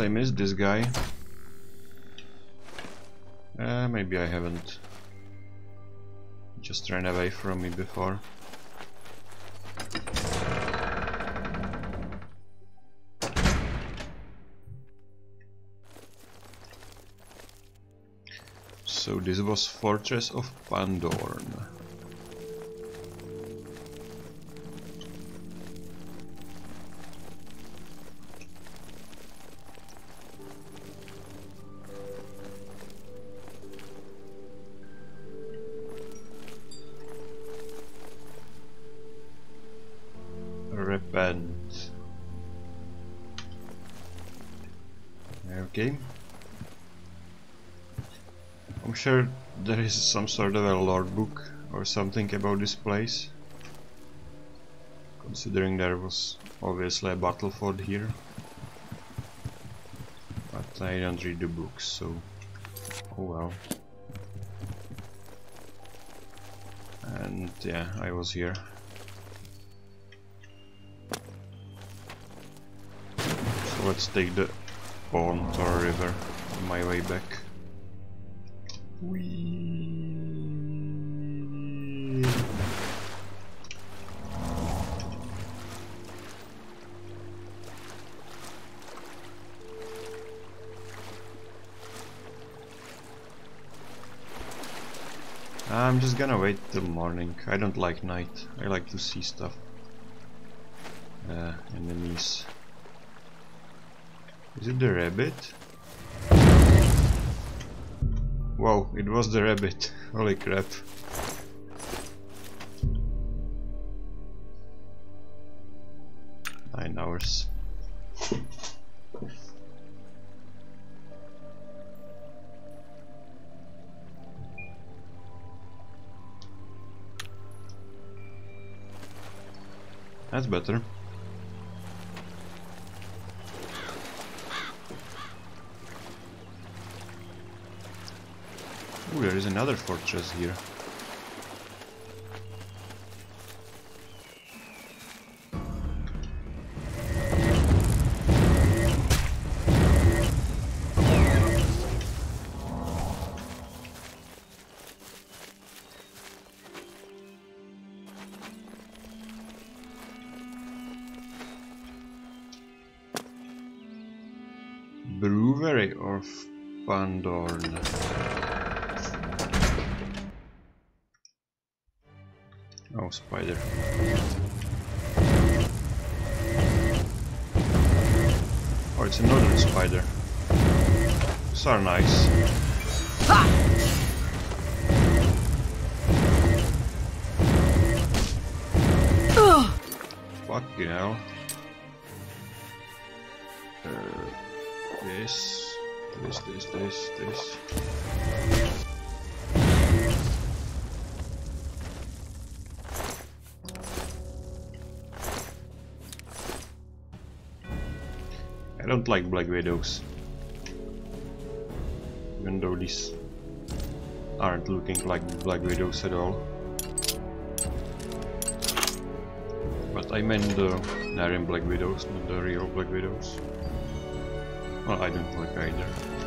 A: I missed this guy. Uh, maybe I haven't just ran away from me before. So this was Fortress of Pandorn. Sure there is some sort of a lore book or something about this place. Considering there was obviously a battle fought here. But I don't read the books, so oh well. And yeah, I was here. So let's take the Pontor River on my way back. Just gonna wait till morning. I don't like night. I like to see stuff. Uh, enemies. Is it the rabbit? Wow, it was the rabbit. Holy crap. fortress here. Brewery of Pandorn? These are nice. Fucking hell. Uh, this, this, this, this, this. I don't like Black Widows. These aren't looking like Black Widows at all. But I meant the Narian Black Widows, not the real Black Widows. Well, I don't like either.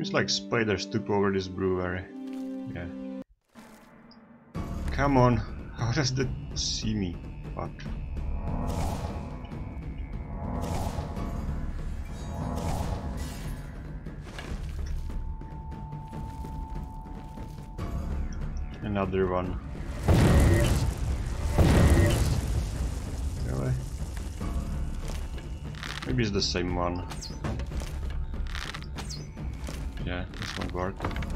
A: Seems like spiders took over this brewery. Yeah. Come on, (laughs) how does that see me? Fuck. Another one. Really? Maybe it's the same one. Yeah, this one.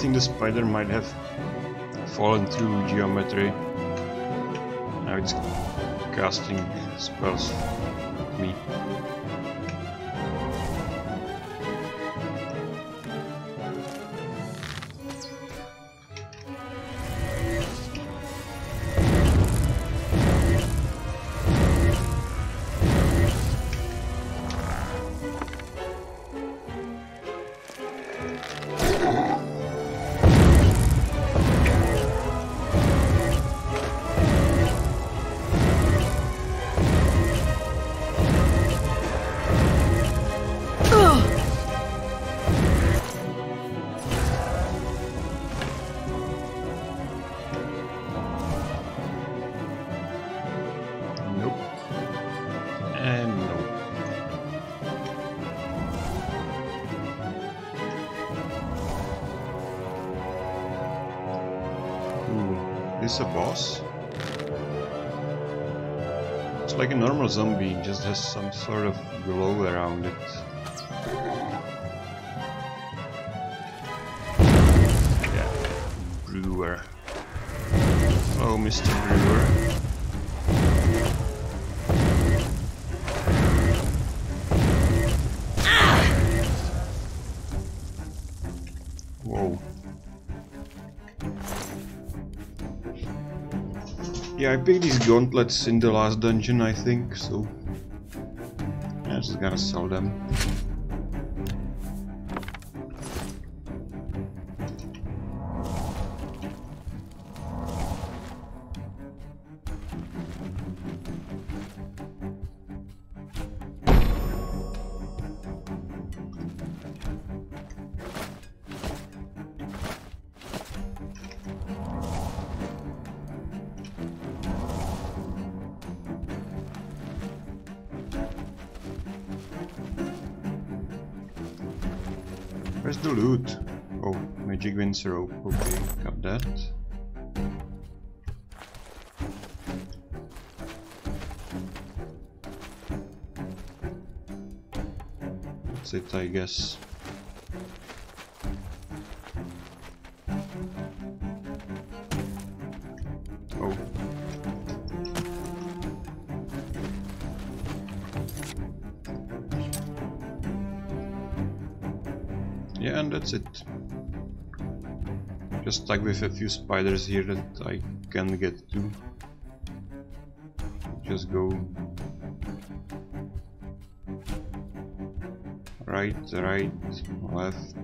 A: Think the spider might have fallen through geometry. Now it's casting spells zombie, just has some sort of glow around it. Yeah, Brewer. Oh, Hello, Mr. Brewer. I picked these gauntlets in the last dungeon, I think, so... I'm just gonna sell them. Rope. Okay, got that. That's it, I guess. Stuck with a few spiders here that I can get to. Just go right, right, left,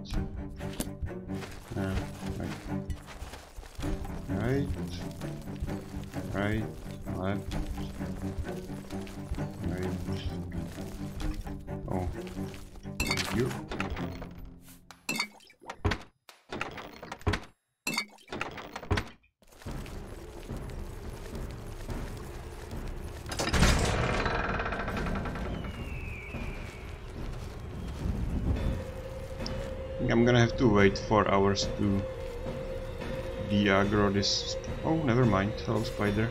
A: 4 hours to de-aggro this... Oh, never mind, hello spider.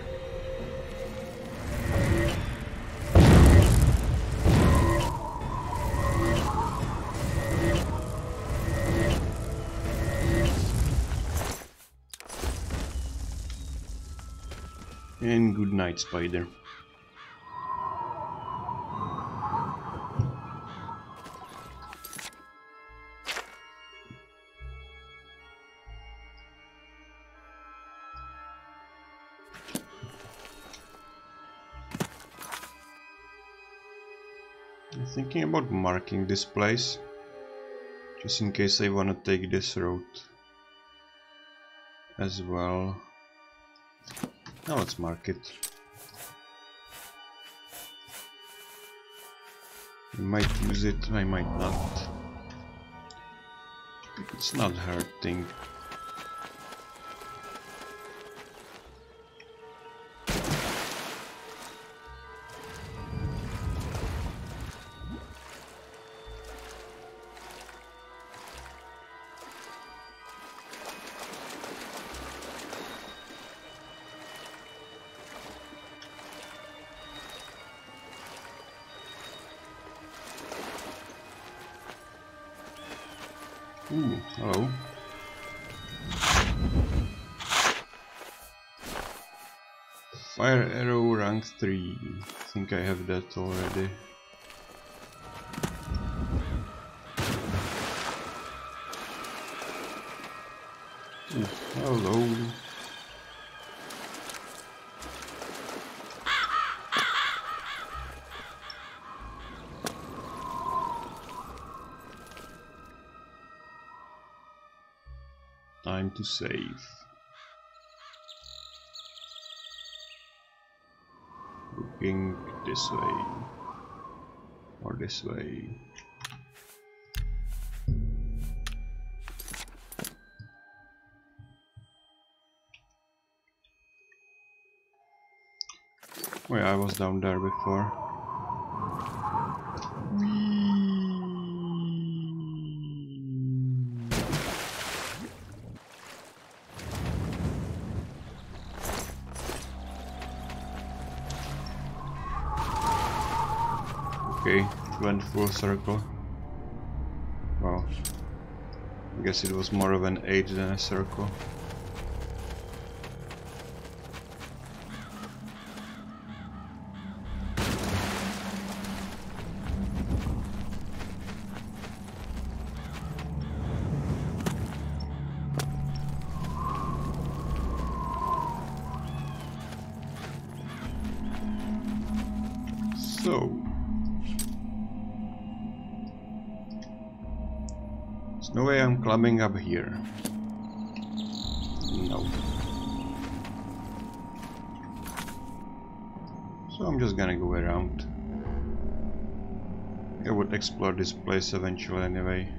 A: And good night, spider. Thinking about marking this place just in case I wanna take this route as well. Now let's mark it. I might use it, I might not. It's not hurting. Think I have that already. Ooh, hello. Time to save. Looking this way. Or this way. Wait, I was down there before. Went full circle. Well, I guess it was more of an 8 than a circle. Climbing up here. No. So I'm just gonna go around. I would explore this place eventually anyway.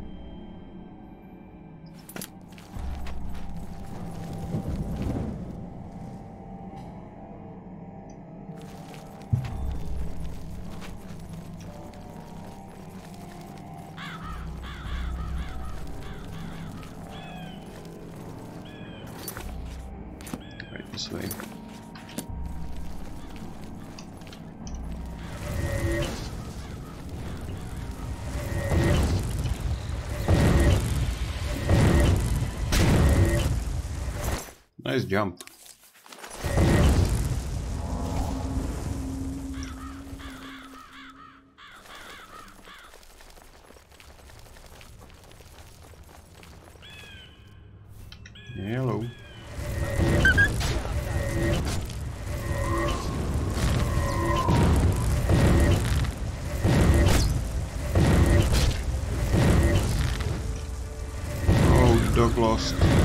A: Lost.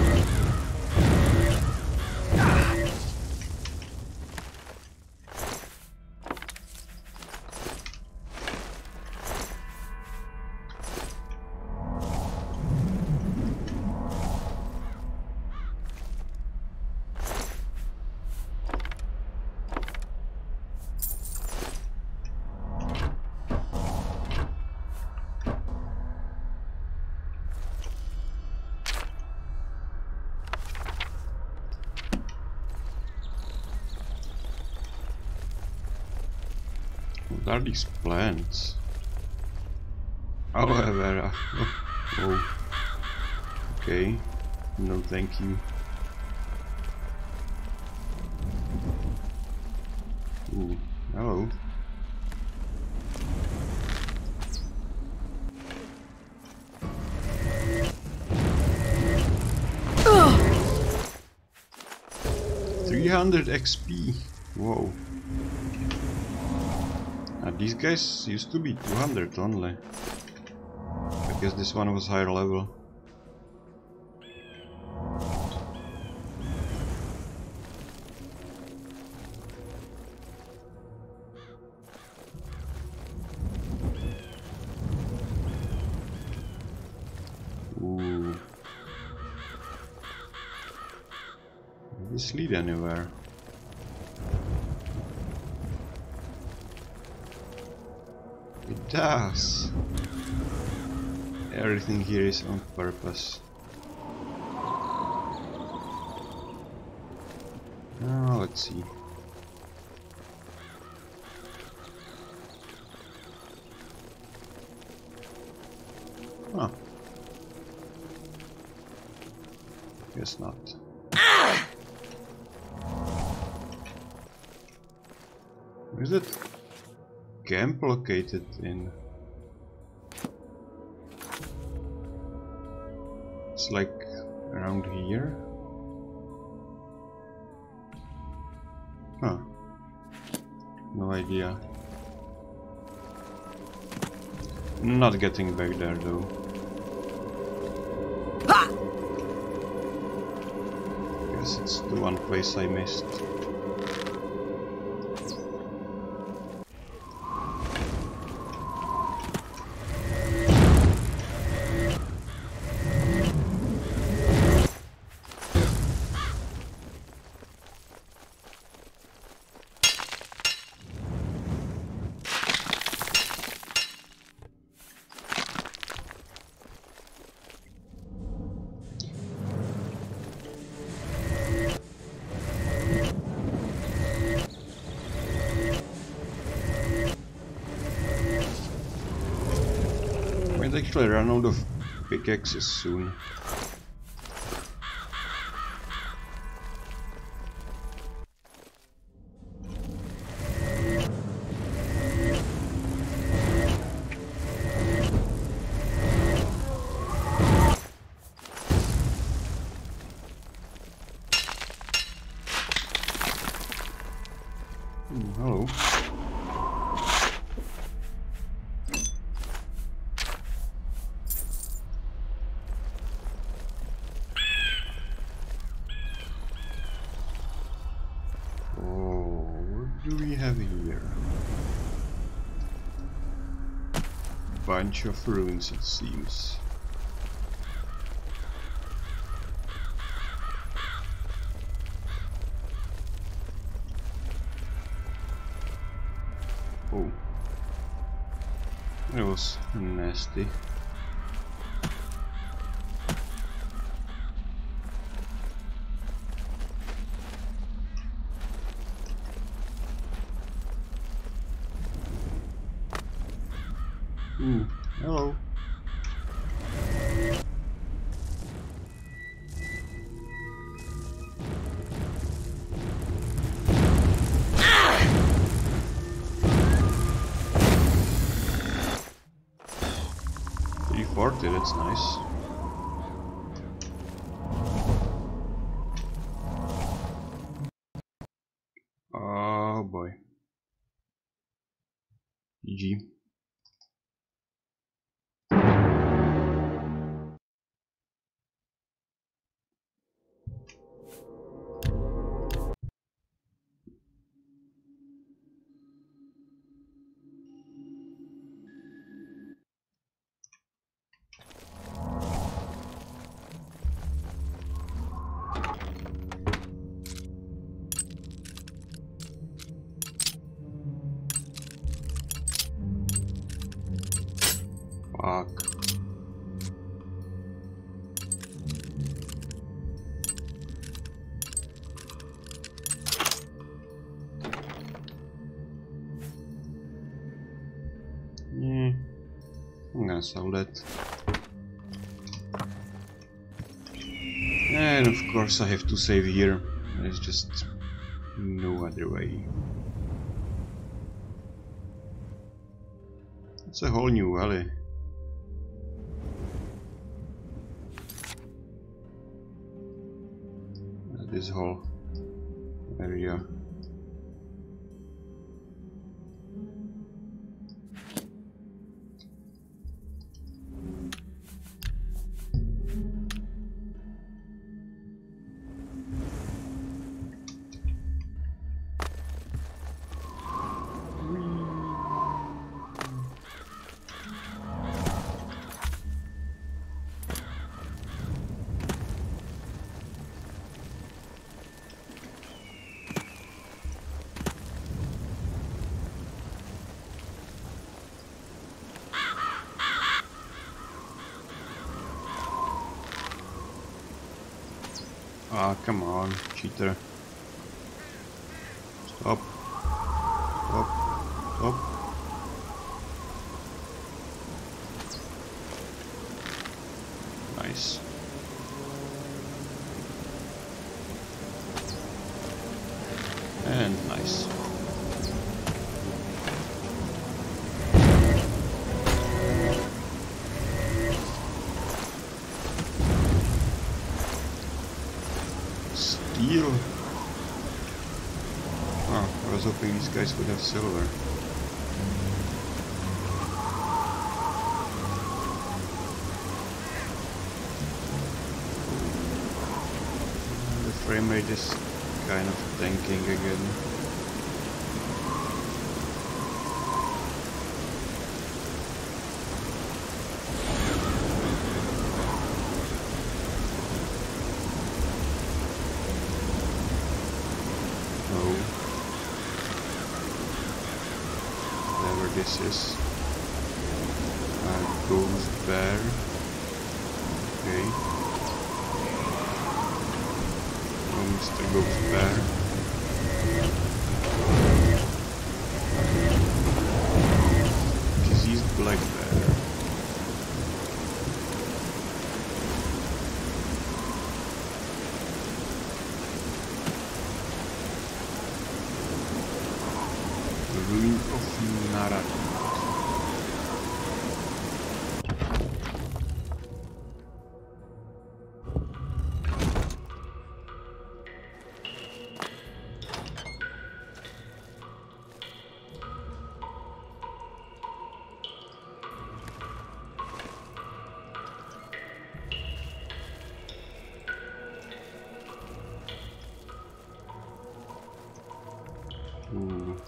A: What are these plants? Oh, Vera. (laughs) Oh. Okay. No thank you. Ooh. Hello. Three hundred XP. Whoa. Uh, these guys used to be 200 only. I guess this one was higher level. Ooh. This lead anywhere? Does. Everything here is on purpose. Let's see. Huh. Guess not. Camp located in? It's like around here. Huh. No idea. Not getting back there though. Guess it's the one place I missed. Pickaxes soon. Bunch of ruins, it seems. Oh, that was nasty. Boy. GG. Course I have to save here. There's just no other way. It's a whole new valley. Come on, cheater. Silver. The frame rate is kind of tanking again. No. This is. Uh,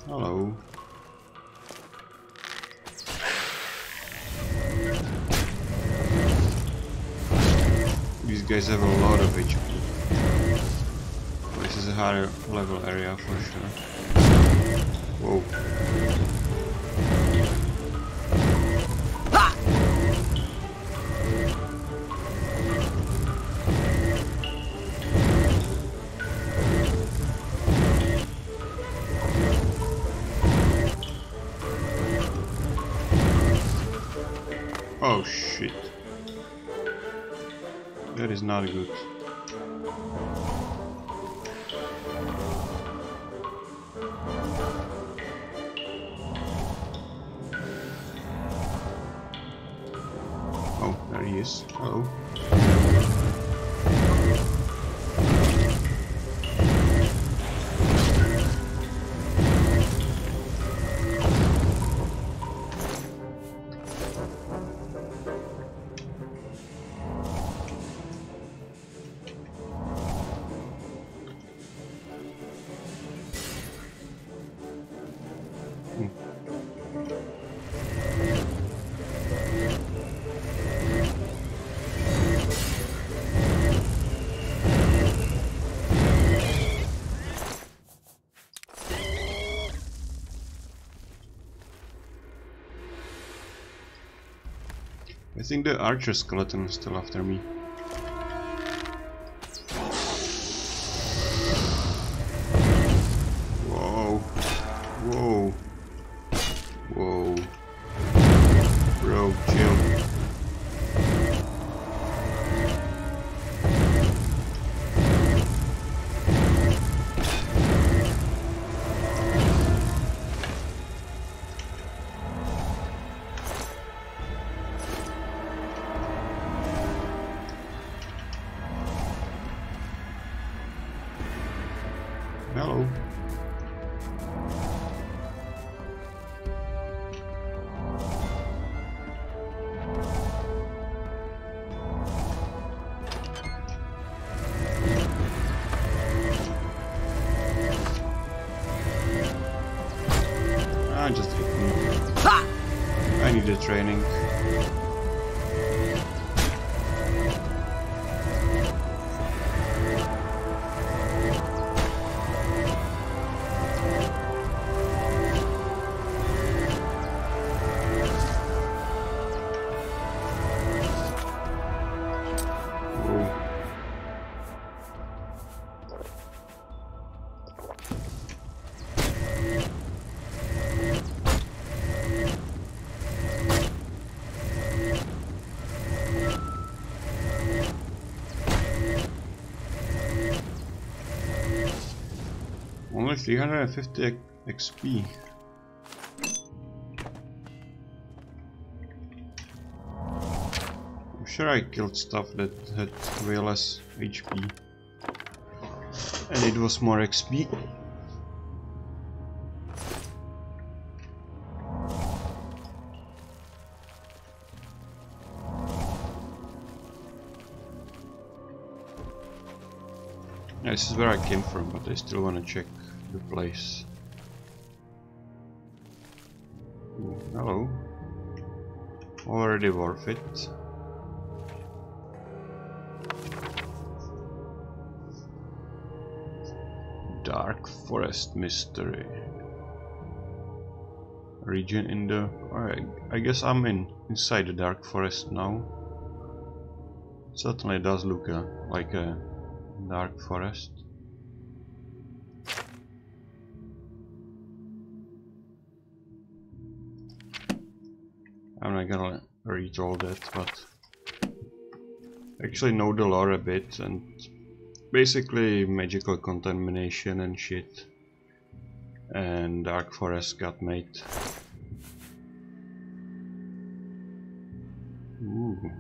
A: hello. These guys have a lot of HP. This is a higher level area for sure. Whoa. Not a good. I think the archer skeleton is still after me. 350 XP. I'm sure I killed stuff that had way less HP. And it was more XP. This is where I came from, but I still want to check the place. Ooh, hello. Already worth it. Dark Forest Mystery. Region in the... I, guess I'm in inside the Dark Forest now. Certainly does look uh, like a dark forest. I'm not gonna read all that, but actually know the lore a bit and basically magical contamination and shit. and Dark Forest got made. Ooh.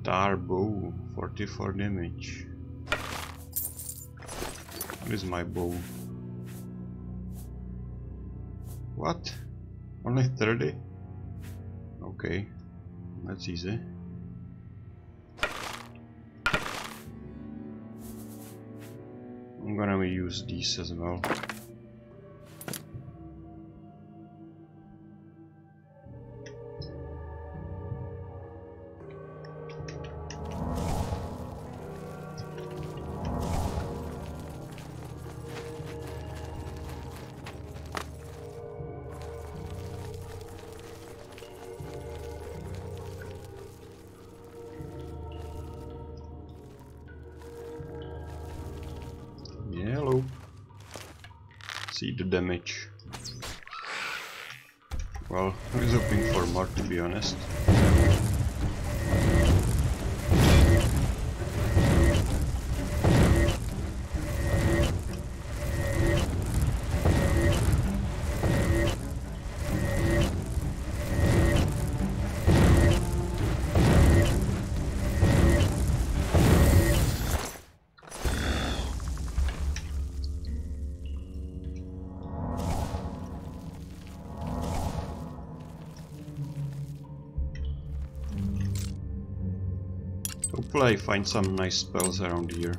A: Star bow, 44 damage. What is my bow? What? Only 30? Okay, that's easy. I'm gonna use these as well. I find some nice spells around here.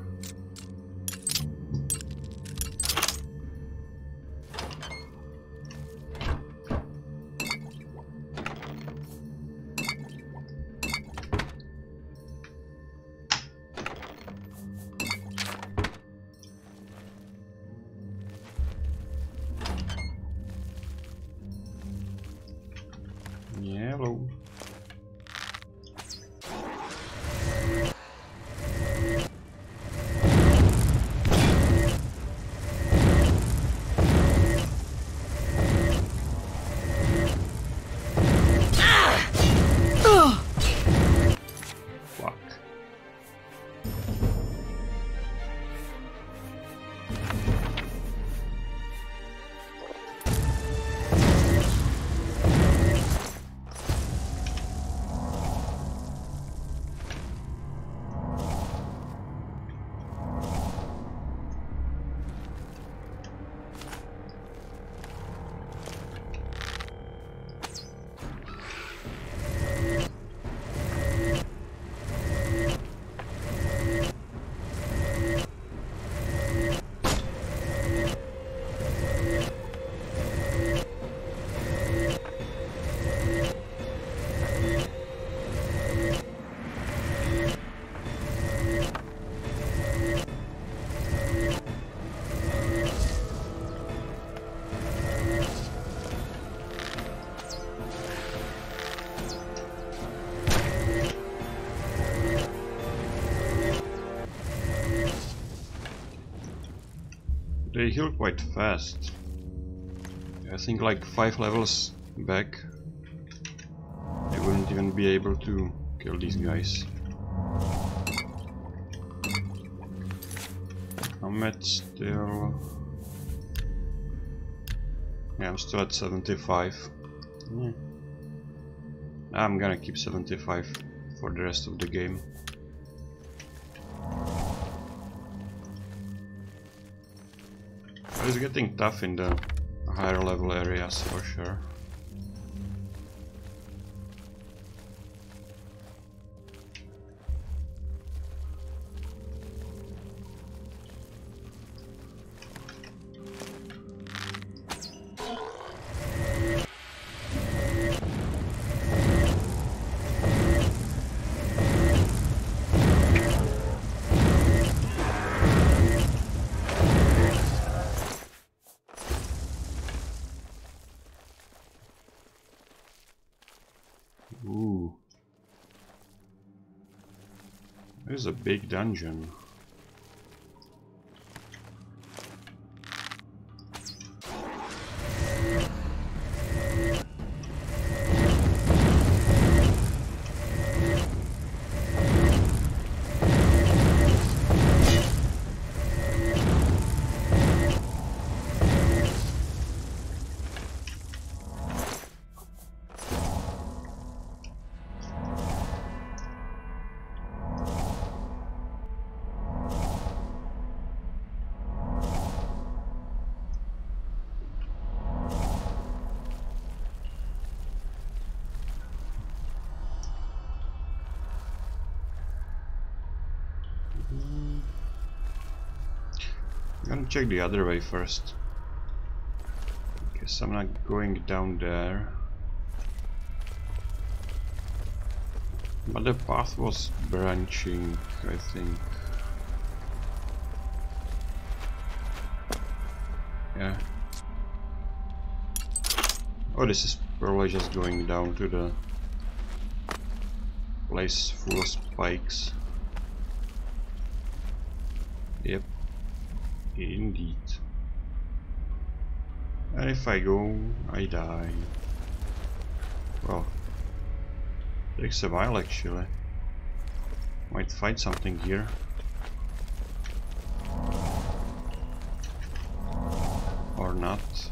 A: Heal quite fast. I think like 5 levels back I wouldn't even be able to kill these guys. I'm at still... Yeah, I'm still at 75. Yeah. I'm gonna keep 75 for the rest of the game. It's getting tough in the higher level areas for sure. A big dungeon. Check the other way first. Guess I'm not going down there. But the path was branching, I think. Yeah. Oh, this is probably just going down to the place full of spikes. Indeed. And if I go, I die. Well, takes a while actually. Might find something here. Or not.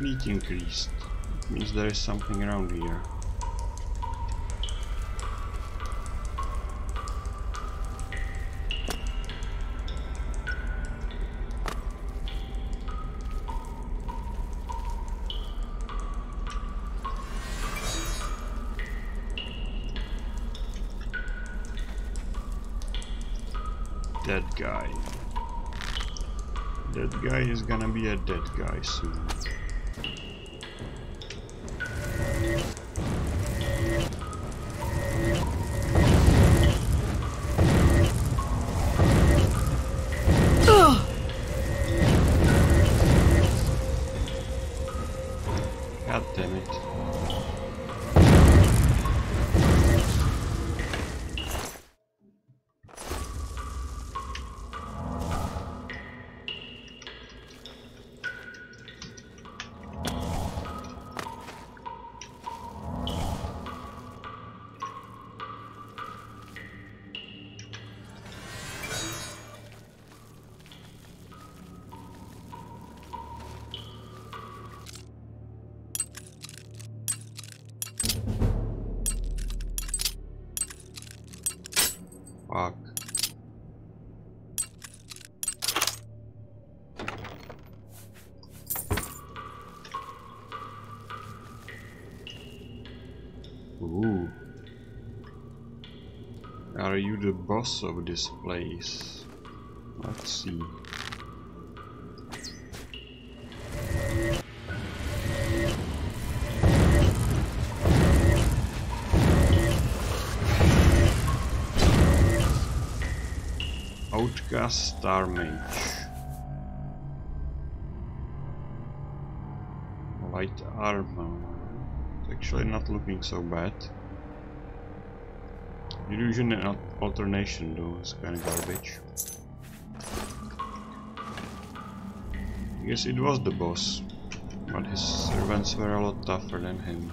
A: Sneak increased. It Means there is something around here. Dead guy. That guy is gonna be a dead guy soon. The boss of this place? Let's see. Outcast Star Mage. Light armor. It's actually not looking so bad. Illusion and alteration though is kinda garbage. I guess it was the boss, but his servants were a lot tougher than him.